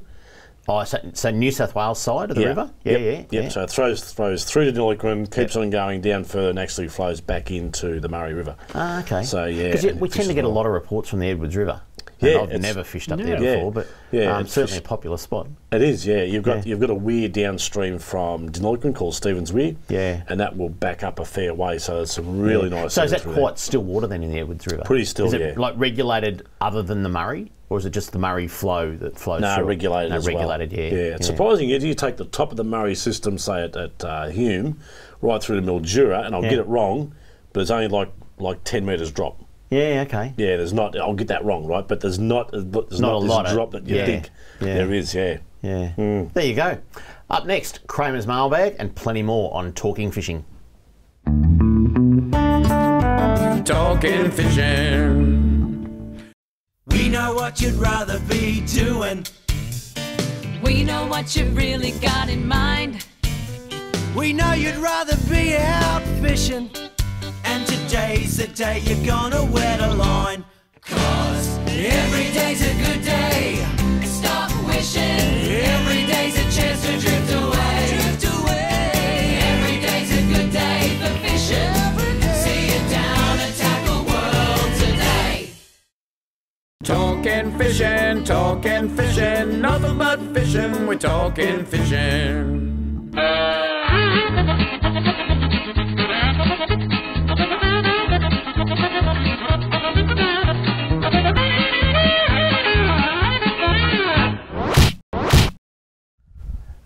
Oh, so, so New South Wales side of the river? Yeah, yep, yeah, Yep. yeah. So it throws throws through to Deniliquin, keeps on going down further, and actually flows back into the Murray River. Ah, okay. So, yeah, because we tend to get a lot of reports from the Edwards River. Yeah, I've never fished up Yeah. there Yeah. before, but Yeah, um, it's certainly fish- a popular spot. It is, yeah. You've got Yeah. you've got a weir downstream from Deniliquin called Stevens Weir. Yeah. And that will back up a fair way, so it's a really nice. So is that quite still water then in the Edwards River? Pretty still, Is it yeah. like regulated other than the Murray, or is it just the Murray flow that flows No, through? it? regulated No, as regulated, well. yeah. Yeah, it's surprising. If you take the top of the Murray system, say at, at uh, Hume, right through to Mildura, and I'll Yeah. get it wrong, but it's only like like ten metres drop. Yeah, okay. Yeah, there's not. I'll get that wrong, right? But there's not. There's not, Not a this lot of- drop that you yeah, think yeah. there is. Yeah. Yeah. Hmm. There you go. Up next, Kramer's mailbag and plenty more on talking fishing. Talking fishing. We know what you'd rather be doing. We know what you really got in mind. We know you'd rather be out fishing. And today's the day you're gonna wear the line. Cause every day's a good day. Stop wishing. Every day's a chance to drift away. Talking fishing, talking fishing, nothing but fishing, we're talking fishing.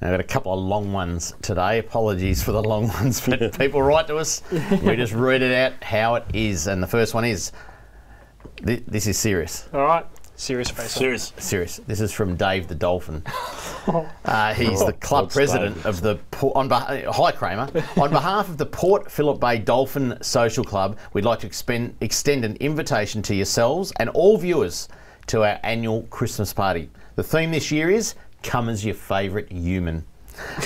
I've got a couple of long ones today. Apologies for the long [laughs] ones, but people write to us. We just read it out how it is. And the first one is thi- this is serious. All right, serious face. off. Serious. Serious. This is from Dave the Dolphin. [laughs] Uh, he's the club What's president Dave? of the Port, on beh- uh, hi Kramer. on behalf of the Port Phillip Bay Dolphin Social Club, we'd like to expend, extend an invitation to yourselves and all viewers to our annual Christmas party. The theme this year is "Come as your favourite human."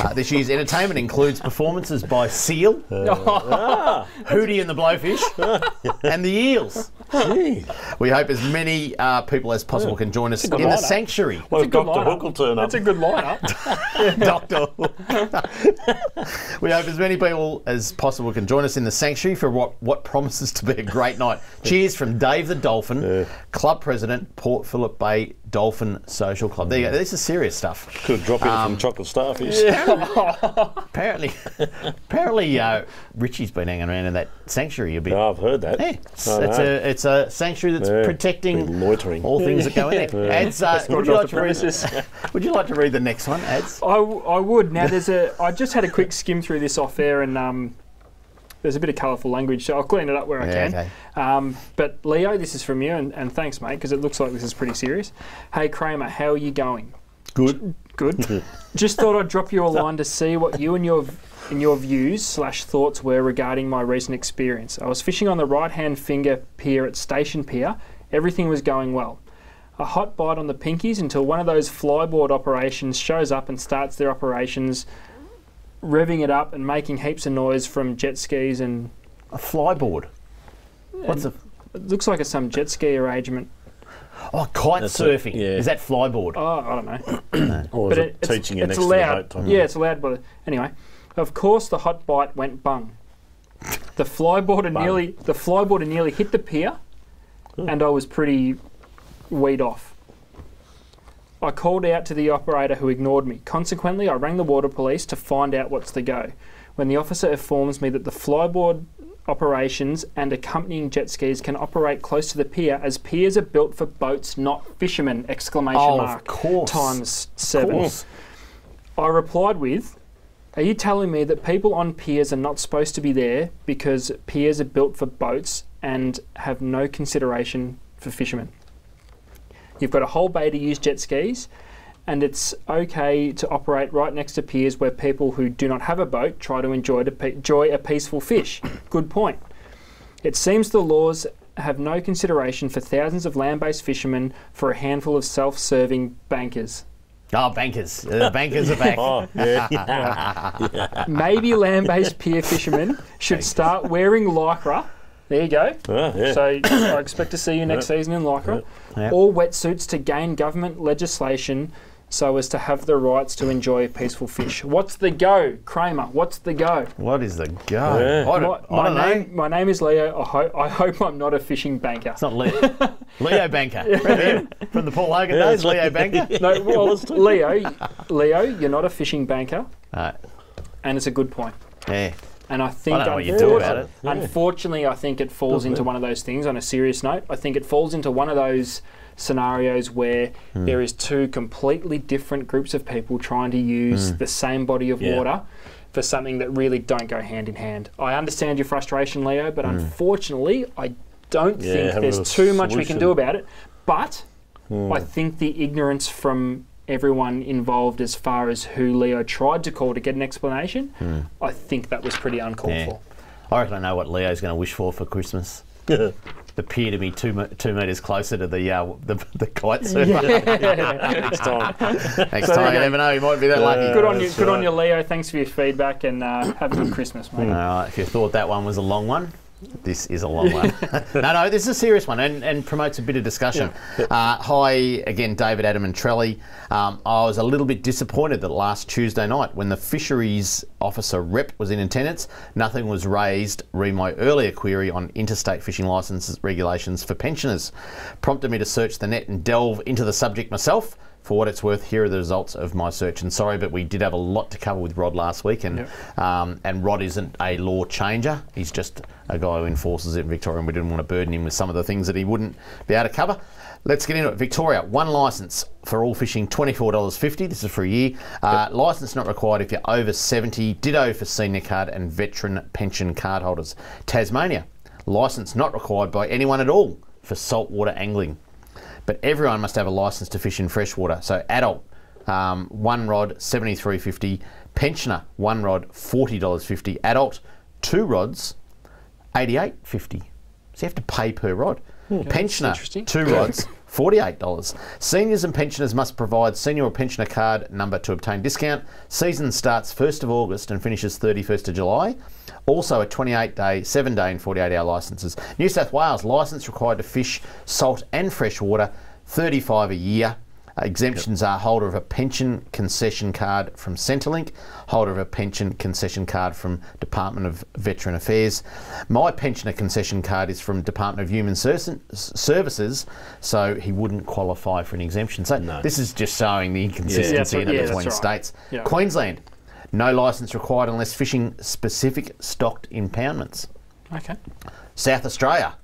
Uh, this year's entertainment includes performances by Seal, [laughs] Hootie and the Blowfish, [laughs] and the Eels. Gee. We hope as many uh, people as possible can join us in good the sanctuary. Well, a Dr. lineup. Hook will turn up. That's a good lineup. [laughs] [laughs] Doctor. [laughs] we hope as many people as possible can join us in the sanctuary for what, what promises to be a great night. Cheers from Dave the Dolphin, Club President, Port Phillip Bay Dolphin Social Club. There you go. This is serious stuff. Could drop in Um, from chocolate starfish. Apparently, apparently, uh, Richie's been hanging around in that sanctuary a bit. No, I've heard that. Yeah, it's, I it's know. a it's a sanctuary that's Yeah, protecting loitering. all things that go in there. [laughs] Ads, uh, would, you like to read, [laughs] would you like to read the next one, Ads? I, w- I would. Now there's a. I just had a quick skim through this off air, and um, there's a bit of colourful language, so I'll clean it up where I can. okay. Um, but Leo, this is from you, and, and thanks, mate, because it looks like this is pretty serious. Hey Kramer, how are you going? Good. Good. [laughs] Just thought I'd drop you a line to see what you and your and your views slash thoughts were regarding my recent experience. I was fishing on the right hand finger pier at Station Pier. Everything was going well. A hot bite on the pinkies until one of those flyboard operations shows up and starts their operations, revving it up and making heaps of noise from jet skis and A flyboard. What's a it looks like it's some jet ski arrangement. oh kite That's it, surfing? yeah. Is that flyboard? Oh, I don't know. [coughs] Or but is it, it it's, teaching you it's next allowed. to the boat? Yeah, it's allowed. But anyway, of course, the hot bite went bung. The flyboarder nearly the flyboarder nearly hit the pier, hmm. and I was pretty weed off. I called out to the operator who ignored me. Consequently, I rang the water police to find out what's the go. When the officer informs me that the flyboard operations and accompanying jet skis can operate close to the pier as piers are built for boats, not fishermen! Exclamation Oh, of mark. course. Times Of seven. course. I replied with, Are you telling me that people on piers are not supposed to be there because piers are built for boats and have no consideration for fishermen? You've got a whole bay to use jet skis, and it's okay to operate right next to piers where people who do not have a boat try to enjoy, enjoy a peaceful fish. [coughs] Good point. It seems the laws have no consideration for thousands of land based fishermen for a handful of self serving bankers. Oh, bankers. Uh, The bankers are back. [laughs] Oh, yeah. [laughs] Maybe land-based pier fishermen should start wearing lycra. There you go. Ah, yeah. So I expect to see you next season in lycra, Yeah. or wetsuits to gain government legislation so as to have the rights to enjoy a peaceful fish. What's the go, Kramer? What's the go? What is the go? Yeah. I My, don't, I my don't know. name, my name is Leo. I, ho- I hope I'm not a fishing banker. It's not Leo. [laughs] Leo Banker. Remember from the Paul Hogan Yeah, days? Leo Banker. [laughs] No, well, Leo, Leo, you're not a fishing banker, Right. and it's a good point. Yeah. And I think, I don't know what you do about it. unfortunately, I think it falls into one of those things. On a serious note, I think it falls into one of those scenarios where Hmm. there is two completely different groups of people trying to use Hmm. the same body of Yeah. water for something that really don't go hand in hand. I understand your frustration, Leo, but Hmm. unfortunately, I don't Yeah, think there's too much we can do about it. But Hmm. I think the ignorance from everyone involved as far as who Leo tried to call to get an explanation, I think that was pretty uncalled Hmm. Yeah. for. I reckon I know what Leo's going to wish for for Christmas. [laughs] the pier to be two two metres closer to the uh, the, the kite surfer. [laughs] Next time. Next So time, okay. you never know, you might be that lucky. Good on you, that's good on you, Leo. Thanks for your feedback and uh, have a good Christmas, mate. All right, if you thought that one was a long one, this is a long one. [laughs] [laughs] no, no, this is a serious one and, and promotes a bit of discussion. Uh, hi again, David, Adam, and Trelly. Um, I was a little bit disappointed that last Tuesday night, when the fisheries officer rep was in attendance, nothing was raised. Re my earlier query on interstate fishing licences regulations for pensioners prompted me to search the net and delve into the subject myself. For what it's worth, here are the results of my search. And sorry, but we did have a lot to cover with Rod last week, and um, and Rod isn't a law changer. He's just a guy who enforces it in Victoria, and we didn't want to burden him with some of the things that he wouldn't be able to cover. Let's get into it. Victoria, one licence for all fishing, $24.50. This is for a year. Uh, Licence not required if you're over 70. Ditto for senior card and veteran pension card holders. Tasmania, licence not required by anyone at all for saltwater angling but everyone must have a license to fish in freshwater. So adult, um, one rod, seventy three fifty. Pensioner, one rod, forty dollars fifty. Adult, two rods, eighty eight fifty. So you have to pay per rod. Pensioner, two rods. [laughs] $48. Seniors and pensioners must provide senior or pensioner card number to obtain discount. Season starts 1st of August and finishes 31st of July. Also, a 28 day, 7 day, and 48 hour licences. New South Wales licence required to fish salt and freshwater, 35 a year. Uh, exemptions are holder of a pension concession card from Centrelink, holder of a pension concession card from Department of Veteran Affairs. My pensioner concession card is from Department of Human Services, so he wouldn't qualify for an exemption. So this is just showing the inconsistency that's right. in it Yeah, that's between right. states. Yeah. Queensland, no licence required unless fishing specific stocked impoundments. Okay. South Australia,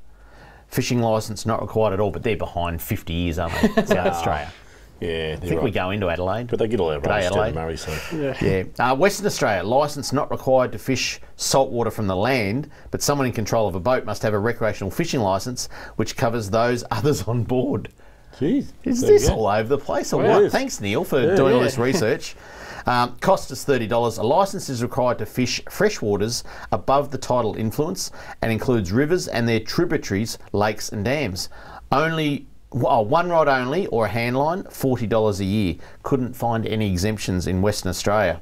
fishing licence not required at all, but they're behind 50 years, aren't they? [laughs] South Australia. Yeah, I think we go into Adelaide. But they get all our G'day, rights Adelaide. to Murray, so. Yeah. Uh, Western Australia, licence not required to fish saltwater from the land, but someone in control of a boat must have a recreational fishing licence which covers those [laughs] others on board. Jeez. Is there you this all over the place or Well, what? Thanks, Neil, for doing all yeah. this research. [laughs] Um, cost us $30. A licence is required to fish freshwaters above the tidal influence and includes rivers and their tributaries, lakes and dams. Only oh, one rod only or a handline, $40 a year. Couldn't find any exemptions in Western Australia.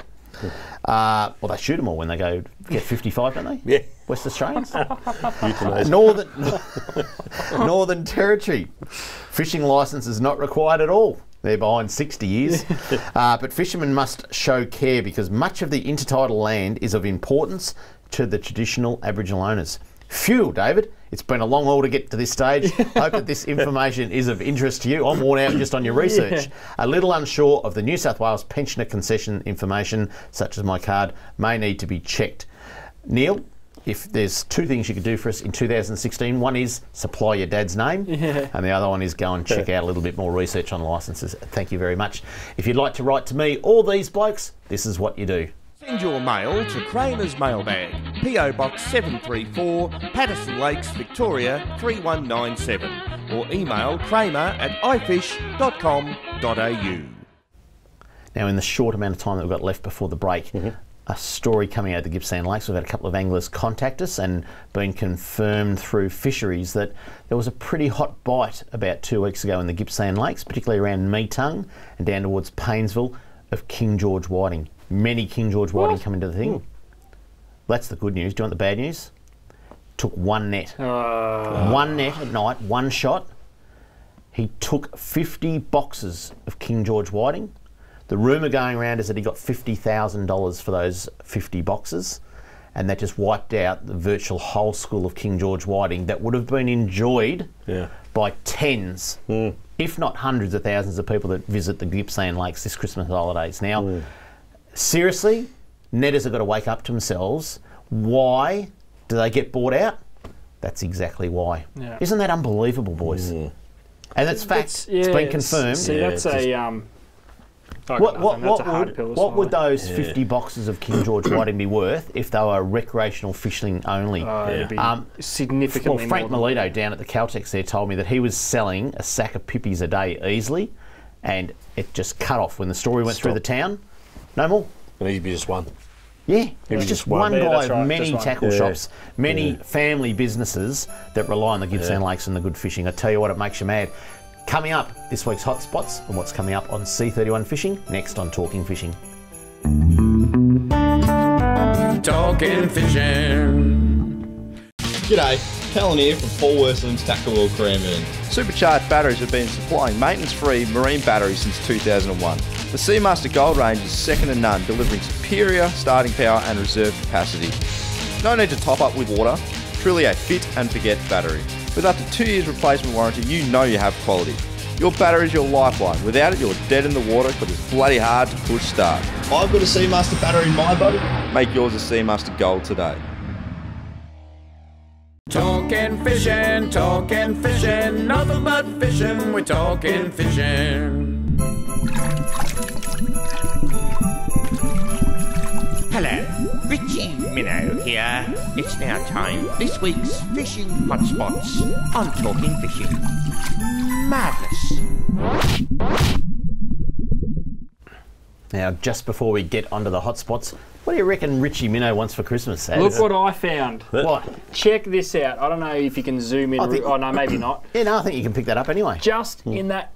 Uh, well, they shoot them all when they go get [laughs] 55, don't they? Yeah. West Australians. [laughs] Northern [laughs] Northern Territory. Fishing licence is not required at all. They're behind 60 years. [laughs] uh, but fishermen must show care because much of the intertidal land is of importance to the traditional Aboriginal owners. Phew, David. It's been a long haul to get to this stage. [laughs] Hope that this information is of interest to you. I'm worn out just on your research. A little unsure of the New South Wales pensioner concession information, such as my card, may need to be checked. Neil, if there's two things you could do for us in 2016, one is supply your dad's name, and the other one is go and check out a little bit more research on licences. Thank you very much. If you'd like to write to me or these blokes, this is what you do. Send your mail to Kramer's Mailbag, PO Box 734, Patterson Lakes, Victoria 3197, or email kramer at ifish.com.au. Now, in the short amount of time that we've got left before the break, mm-hmm. A story coming out of the Gippsland Lakes. We've had a couple of anglers contact us and been confirmed through fisheries that there was a pretty hot bite about two weeks ago in the Gippsland Lakes, particularly around Metung and down towards Paynesville, of King George whiting. Many King George whiting come into the thing. Hmm. That's the good news. Do you want the bad news? Took one net. Uh. One net at night, one shot. He took 50 boxes of King George whiting, The rumour going around is that he got fifty thousand dollars for those fifty boxes, and that just wiped out the virtual whole school of King George Whiting that would have been enjoyed Yeah. by tens, hmm. if not hundreds of thousands of people that visit the Gippsland Lakes this Christmas holidays. Now, hmm. seriously, netters have got to wake up to themselves. Why do they get bought out? That's exactly why. Yeah. Isn't that unbelievable, boys? Hmm. And that's fact. That's- yeah, it's been confirmed. See, Yeah, that's it's a um. I What, what, what, a would, what would swallow. those 50 boxes of King George Whiting be worth if they were recreational fishing only? Uh, it'd Um, significantly well, Frank more Melito down at the Caltex there told me that he was selling a sack of pippies a day easily, and it just cut off when the story went through the town. No more. And he'd be just one. Yeah, it was was just just one. one guy that's of right, many just tackle Yeah. shops, many family businesses that rely on the Gippsland Lakes and the good fishing. I tell you what, it makes you mad. Coming up, this week's hotspots and what's coming up on C31 Fishing, next on Talking Fishing. Talking fishing. G'day, Callan here from Paul Worsteling's Tackle World Cranbourne. Supercharged batteries have been supplying maintenance-free marine batteries since 2001. The Seamaster Gold range is second to none, delivering superior starting power and reserve capacity. No need to top up with water, truly a fit and forget battery. With up to two years replacement warranty, you know you have quality. Your battery is your lifeline. Without it, you're dead in the water because it's bloody hard to push start. I've got a Seamaster battery in my boat. Make yours a Seamaster Gold today. Talking fishing, talking fishing, nothing but fishing. We're talking fishing. Hello, Richie Minnow here. It's now time for this week's fishing hotspots I'm Talking Fishing. Madness. Now, just before we get onto the hotspots, what do you reckon Richie Minnow wants for Christmas? Sad? Look what I found. What? Check this out. I don't know if you can zoom in. Think- oh no, maybe [coughs] not. Yeah, no, I think you can pick that up anyway. Just hmm. in that.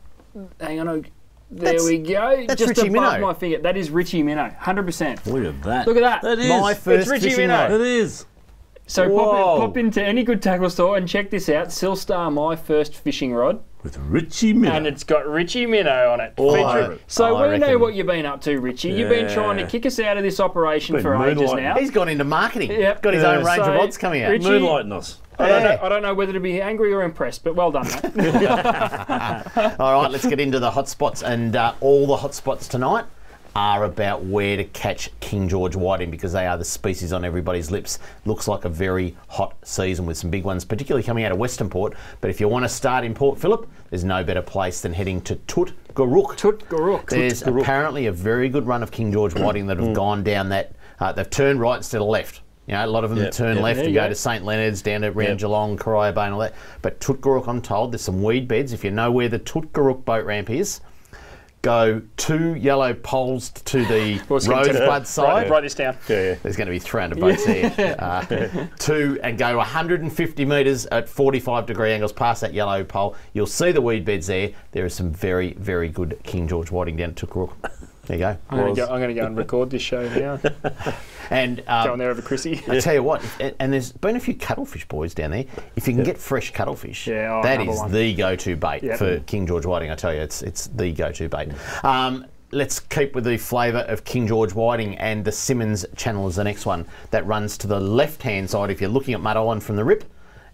Hang on. There That's- we go. that's Just Richie above Minnow. my finger. That is Richie Minnow. Hundred percent. Look at that. Look at that. That is. My first Richie fishing Minnow. It is. So pop, in, pop into any good tackle store and check this out. Silstar, my first fishing rod, With Richie Minnow. and it's got Richie Minnow on it. Oh, Featuring- I- so I we know what you've been up to, Richie. You've been trying to kick us out of this operation for ages moonlighting. now. He's gone into marketing. Yep. Got his own Yeah, range of rods coming out. Richie- Moonlighting us. I, don't know, I don't know whether to be angry or impressed, but well done, mate. [laughs] All right, let's get into the hotspots. And uh, all the hotspots tonight are about where to catch King George whiting because they are the species on everybody's lips. Looks like a very hot season with some big ones, particularly coming out of Western Port. But if you want to start in Port Phillip, there's no better place than heading to Tut Guruk. Tut Guruk. There's apparently a very good run of King George whiting that have gone down that. Uh, they've turned right instead of left. You know, a lot of them Yep, turn yep. left There and go go. to St Leonard's, down to around Yep. Geelong, Corio Bay and all that. But Tootgarook, I'm told, there's some weed beds. If you know where the Tootgarook boat ramp is, go two yellow poles to the What's Rosebud side. Write, write this down. Yeah, yeah. There's going to be 300 boats there. [laughs] Uh, two and go 150 metres at 45 degree angles past that yellow pole. You'll see the weed beds there. There is some very, very good King George whiting down at Tootgarook. There you go. I'm going, to go, I'm go and record this show now. [laughs] And go on um, there over Chrissy. I tell you [laughs] what, and, there's been a few cuttlefish boys down there. If you can get fresh cuttlefish, Yeah, oh, that is one. the go-to bait Yep. for King George whiting. I tell you, it's it's the go-to bait. Um, let's keep with the flavour of King George whiting, and the Symonds Channel is the next one that runs to the left-hand side. If you're looking at Mud Island from the rip,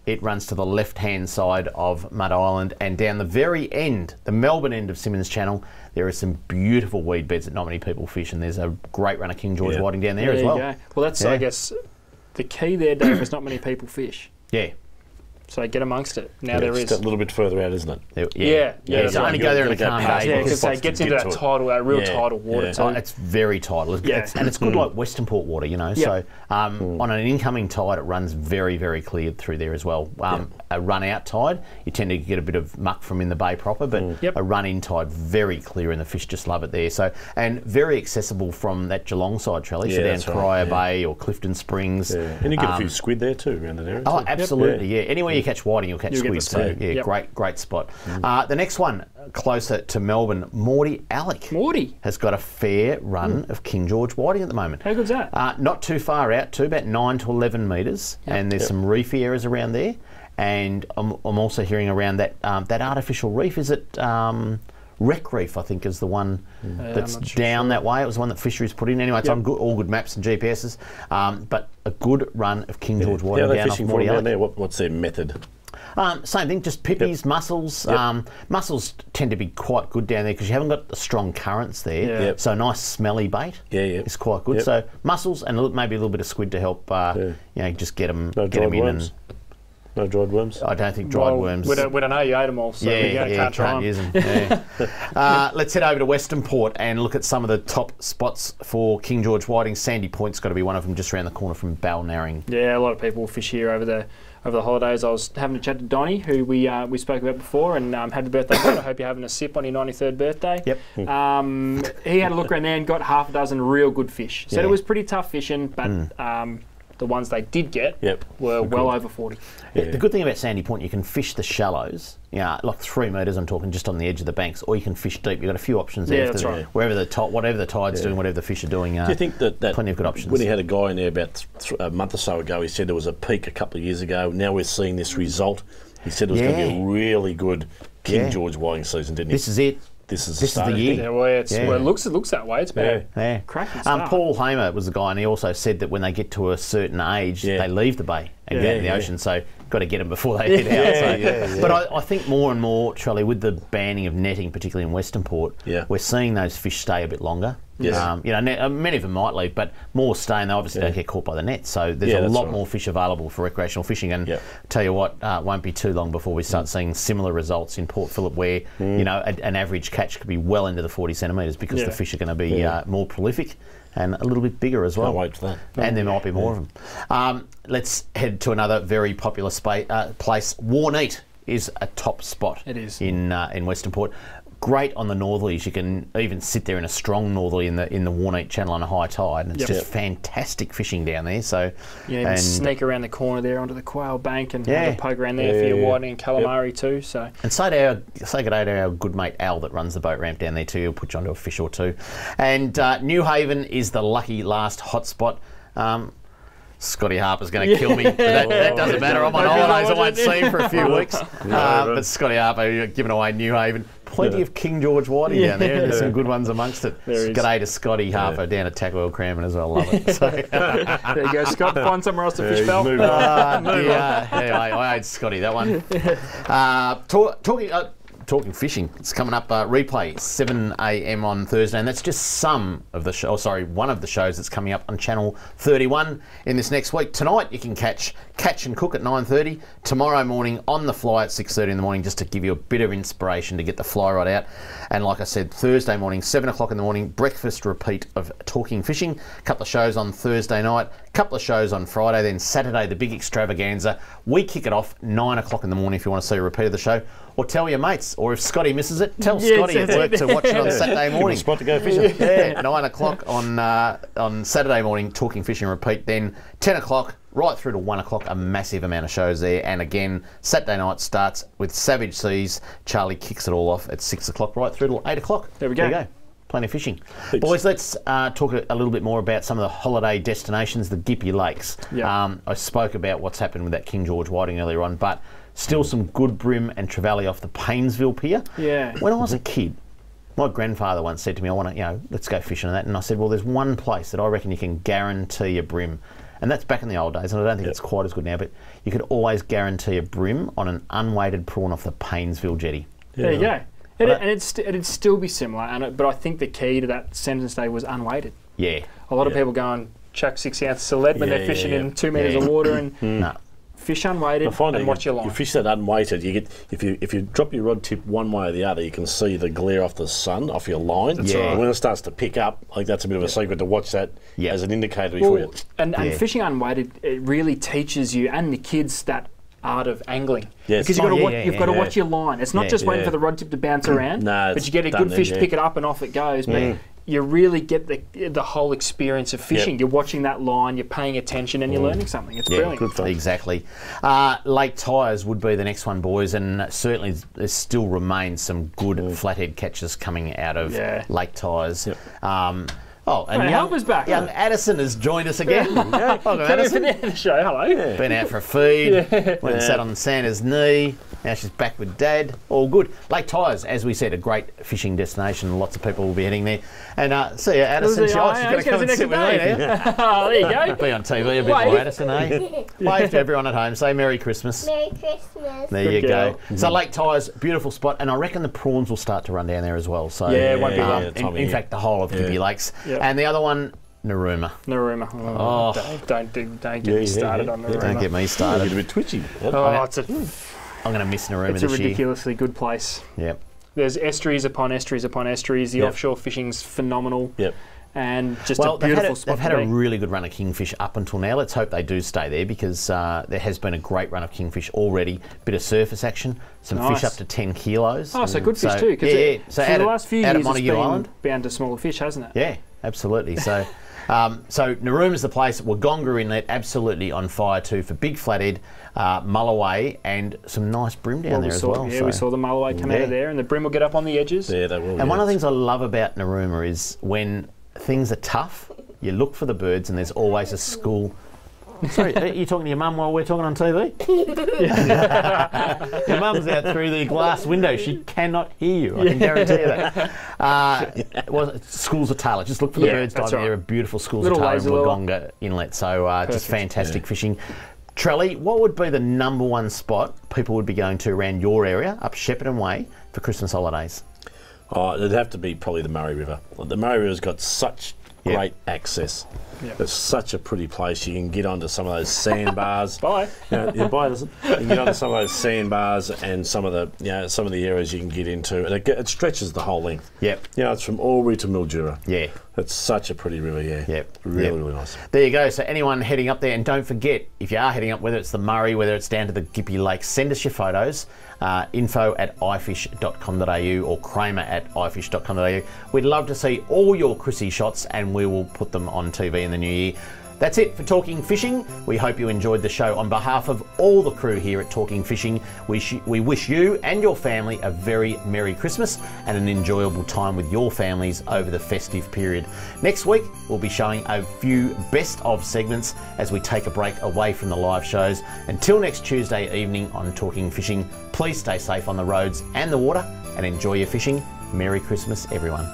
it runs to the left-hand side of Mud Island, and down the very end, the Melbourne end of Symonds Channel, there are some beautiful weed beds that not many people fish, and there's a great run of King George Yeah. whiting down there There as you well. go. Well, that's, Yeah. I guess, the key there, Dave, is not many people fish. Yeah. So get amongst it. Now Yeah, there it's is. a little bit further out, isn't it? Yeah, Yeah, yeah, yeah. so only go there in a You've gotta calm go past day. Yeah, because spots it gets into that to it. tidal, that real Yeah, tidal water. yeah. too. Oh, it's very tidal, It's- Yeah. it's- and it's good like Western Port water, you know. So um, on an incoming tide, it runs very, very clear through there as well. Um, A run out tide, you tend to get a bit of muck from in the bay proper, but Yep. a run in tide, very clear, and the fish just love it there. So and very accessible from that Geelong side, Trelly, so Yeah, down that's right, yeah. Bay or Clifton Springs. Yeah. And you get a Um, few squid there too around that area. Oh, absolutely, yeah. Anywhere you catch whiting, you'll catch You'll squid. So, yeah, Yep. great, great spot. Uh, the next one, closer to Melbourne, Mordialloc Morty. has got a fair run of King George whiting at the moment. How good's that? Uh, not too far out, too, about 9 to 11 metres, and there's some reefy areas around there. And I'm, I'm also hearing around that um, that artificial reef, is it um, Wreck Reef, I think, is the one I'm that's not sure. down that way. It was the one that Fisheries put in. Anyway, it's Yep. on good, all good maps and GPSs. Um, but a good run of King George How Whiting are they down off fishing for Morty down there? What, what's their method? Um, same thing, just pippies, mussels. Yep. Um, mussels tend to be quite good down there because you haven't got the strong currents there. Yeah. Yep. So a nice smelly bait Yeah, yeah. is quite good. Yep. So mussels and a little, maybe a little bit of squid to help, uh, Yeah. you know, just get them, No get 'em dried in. worms? And No dried worms? I don't think dried Well, worms. We don't, we don't know. You ate them all, so yeah, we can't, yeah, can't try 'em. use them. Yeah. uh, let's head over to Western Port and look at some of the top spots for King George Whiting. Sandy Point's got to be one of them, just around the corner from Balnarring. Yeah, a lot of people fish here over the over the holidays. I was having a chat to Donny, who we uh, we spoke about before, and um, happy birthday! [coughs] I hope you're having a sip on your 93rd birthday. Yep. Um, he had a look around there and got half a dozen real good fish. Said Yeah. it was pretty tough fishing, but um, the ones they did get Yep. were Good. well over 40. Yeah, The good thing about Sandy Point, you can fish the shallows, you know, like three metres. I'm talking just on the edge of the banks, or you can fish deep. You've got a few options there. Yeah, that's the- right. Wherever the tide, whatever the tide's doing, whatever the fish are doing. Uh, Do you think that, that plenty of good options. when he had a guy in there about th- th- a month or so ago, he said there was a peak a couple of years ago. Now we're seeing this result. He said it was going to be a really good King Yeah. George Whiting season, didn't he? this is it. This is this is the year. Yeah, well, it's, Yeah. well, it looks it looks that way. It's bad. Yeah. Cracking Um. Paul Hamer was the guy, and he also said that when they get to a certain age, Yeah. they leave the bay and Yeah. go in the Yeah, yeah. ocean. So got to get them before they head out. So. yeah, yeah. But I, I think more and more, Charlie, with the banning of netting, particularly in Western Port, Yeah. we're seeing those fish stay a bit longer. Yes. Um, you know, uh, many of them might leave, but more stay, and they obviously don't get caught by the net. So there's Yeah, a lot right. more fish available for recreational fishing. And Yep. tell you what, uh, won't be too long before we start Mm. seeing similar results in Port Phillip, where you know a, an average catch could be well into the 40 centimetres because Yeah. the fish are going to be uh, more prolific and a little bit bigger as well. Can't wait for that. And there might be more of them. Um, let's head to another very popular spa- uh, place. Warneet is a top spot. It is. in uh, in Western Port. Great on the northerlies. You can even sit there in a strong northerly in the in the Warneet Channel on a high tide, and it's Yep. just fantastic fishing down there. So, Yeah, even sneak around the corner there onto the quail bank and Yeah. have a poke around there Yeah, for your yeah, yeah. whiting and calamari too. So And say to our say good day to our good mate Al that runs the boat ramp down there too. He'll put you onto a fish or two. And uh, New Haven is the lucky last hotspot. Um, Scotty Harper's going to kill me, but that, that doesn't matter. I'm on Hope holidays. I won't see him for a few [laughs] weeks. Uh, but Scotty Harper giving away New Haven. Plenty Yeah. of King George Whiting down there. and There's some good ones amongst it. G'day to Scotty Harper down at Tackle World Cranbourne as well. Love it. So, [laughs] there you go, Scott. Find somewhere else to Yeah, fish, he's pal. moved on. Ah, dear. Yeah, I, I owed Scotty that one. [laughs] Uh, talk, talking, uh, talking fishing, it's coming up. Uh, replay 7 a.m. on Thursday, and that's just some of the show. Oh, sorry, one of the shows that's coming up on Channel 31 in this next week. Tonight you can catch Catch and Cook at 9:30. Tomorrow morning on the fly at 6:30 in the morning, just to give you a bit of inspiration to get the fly rod out. And like I said, Thursday morning, 7 o'clock in the morning, breakfast repeat of Talking Fishing. A couple of shows on Thursday night, a couple of shows on Friday, then Saturday, the big extravaganza. We kick it off 9 o'clock in the morning if you want to see a repeat of the show. Or tell your mates, or if Scotty misses it, tell Yes, Scotty at work to watch it on [laughs] Saturday Give him a morning. spot to go fishing. Yeah, [laughs] nine o'clock on uh, on Saturday morning, talking fishing repeat. Then ten o'clock right through to one o'clock, a massive amount of shows there. And again, Saturday night starts with Savage Seas. Charlie kicks it all off at six o'clock, right through till eight o'clock. There we go. There you go. Plenty of fishing. Boys, let's uh, talk a, a little bit more about some of the holiday destinations, the Gippy Lakes. Yeah. Um, I spoke about what's happened with that King George Whiting earlier on, but still some good bream and trevally off the Paynesville Pier. Yeah. When I was a kid, my grandfather once said to me, I want to, you know, let's go fishing and that. And I said, well, there's one place that I reckon you can guarantee a bream. And that's back in the old days, and I don't think it's quite as good now, but you could always guarantee a bream on an unweighted prawn off the Paynesville jetty. There you go. And, it, and it's, st- it'd still be similar, and it, but I think the key to that sentence day was unweighted. Yeah. A lot of people go and chuck six ounces of lead when Yeah, they're yeah, fishing yeah. in two metres Yeah. of water and [clears throat] No. Fish unweighted I find and that watch you, your line. you fish that unweighted. You get if you if you drop your rod tip one way or the other, you can see the glare off the sun off your line. That's right. When it starts to pick up, like that's a bit of a secret to watch that Yeah. as an indicator before Well, you. and, and Yeah. fishing unweighted, it really teaches you and the kids that art of angling. Yes. Because you've Oh, got to yeah, watch, yeah, you've got to yeah. watch your line. It's not Yeah. just waiting Yeah. for the rod tip to bounce around, [clears throat] No, but you get a good fish to yeah. pick it up and off it goes. But you really get the the whole experience of fishing. Yep. You're watching that line, you're paying attention, and you're learning something. It's Yeah, brilliant. good fun. Exactly. Uh, Lake Tyers would be the next one, boys, and certainly there still remains some good flathead catches coming out of Yeah. Lake Tyers. Um, oh, and Hey, young, Halper's back. young Addison has joined us again. Welcome, in Addison. the end the show. Hello. Been out for a feed. Went and sat on Santa's knee. Now she's back with Dad. All good. Lake Tyers, as we said, a great fishing destination. Lots of people will be heading there. And uh, see you, Addison. She- oh, she's yeah, going to come and next sit with me. day. now. [laughs] oh, there you go. Be on TV a bit Wave. more, Addison, eh? [laughs] Wave to everyone at home. Say Merry Christmas. Merry Christmas. There Good you girl. go. So Lake Tyers, beautiful spot, and I reckon the prawns will start to run down there as well. So Yeah, it won't be um, long. Yeah, in, in fact, the whole of Gippy Yeah. Lakes, Yep. and the other one, Narooma. Naruma. Oh. Oh, don't, don't, do- don't get Yeah, me yeah, started yeah. on Yeah. Narooma. Don't get me I get a started. bit twitchy. Oh, it's a, I'm going to miss Narooma it's a this year. ridiculously good place. Yep. There's estuaries upon estuaries upon estuaries. The Yep. offshore fishing's phenomenal. Yep. And just Well, a they've had, beautiful a, spot they've had to a be. really good run of kingfish up until now. Let's hope they do stay there because uh, there has been a great run of kingfish already. Bit of surface action, some Nice. fish up to 10 kilos. Oh, so good fish So- too. Because yeah, yeah. So for out the at- last few out at years, it's Montague been Island. bound to smaller fish, hasn't it? Yeah, absolutely. So, [laughs] um, so Narooma's the place. Wagonga Inlet, absolutely on fire too for big flathead, uh, mulloway, and some nice bream down Well, there we as saw, well. Yeah, so. we saw the mulloway come out of there, and the bream will get up on the edges. Yeah, they will. And one of the things I love about Narooma is when things are tough, you look for the birds, and there's always a school. Sorry, are you talking to your mum while we're talking on TV? [laughs] your mum's out through the glass window. She cannot hear you. I can guarantee you that. Uh, [laughs] well, schools of tailor. Just look for the Yeah, birds that's diving. right. There are beautiful schools Little of tailor lazy and lure. Inlet. So uh, just Perfect. fantastic fishing. Trelly, what would be the number one spot people would be going to around your area, up Shepparton Way, for Christmas holidays? Oh, it'd have to be probably the Murray River. The Murray River's got such Yep. great access. Yeah. It's such a pretty place. You can get onto some of those sandbars. [laughs] Bye. Yeah, yeah, bye, listen. You can get onto some of those sandbars and some of the, you know, some of the areas you can get into, and it, it stretches the whole length. Yep. You know, it's from Albury to Mildura. Yeah. It's such a pretty river. Yeah. Yep. Really, Yep. really nice. There you go. So anyone heading up there, and don't forget, if you are heading up, whether it's the Murray, whether it's down to the Gippy Lake, send us your photos. Uh, info at ifish.com.au or kramer at ifish.com.au. We'd love to see all your Chrissy shots, and we will put them on TV in the new year. That's it for Talking Fishing. We hope you enjoyed the show. On behalf of all the crew here at Talking Fishing, we, sh- we wish you and your family a very Merry Christmas and an enjoyable time with your families over the festive period. Next week, we'll be showing a few best of segments as we take a break away from the live shows. Until next Tuesday evening on Talking Fishing, please stay safe on the roads and the water and enjoy your fishing. Merry Christmas, everyone.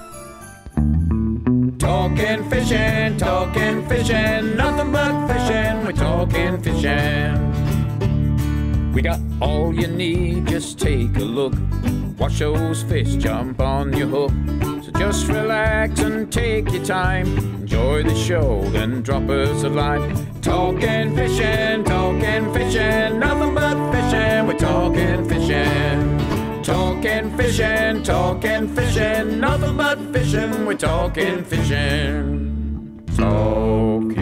Talking fishing, talking fishing, nothing but fishing. We're talking fishing. We got all you need, just take a look. Watch those fish jump on your hook. So just relax and take your time. Enjoy the show, then drop us a line. Talking fishing, talking fishing, nothing but fishing. We're talking fishing. Talking fishing, talking fishing, nothing but fishing. We're talking fishing. Talking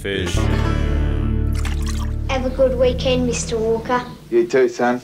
fishing. Have a good weekend, Mr. Walker. You too, son.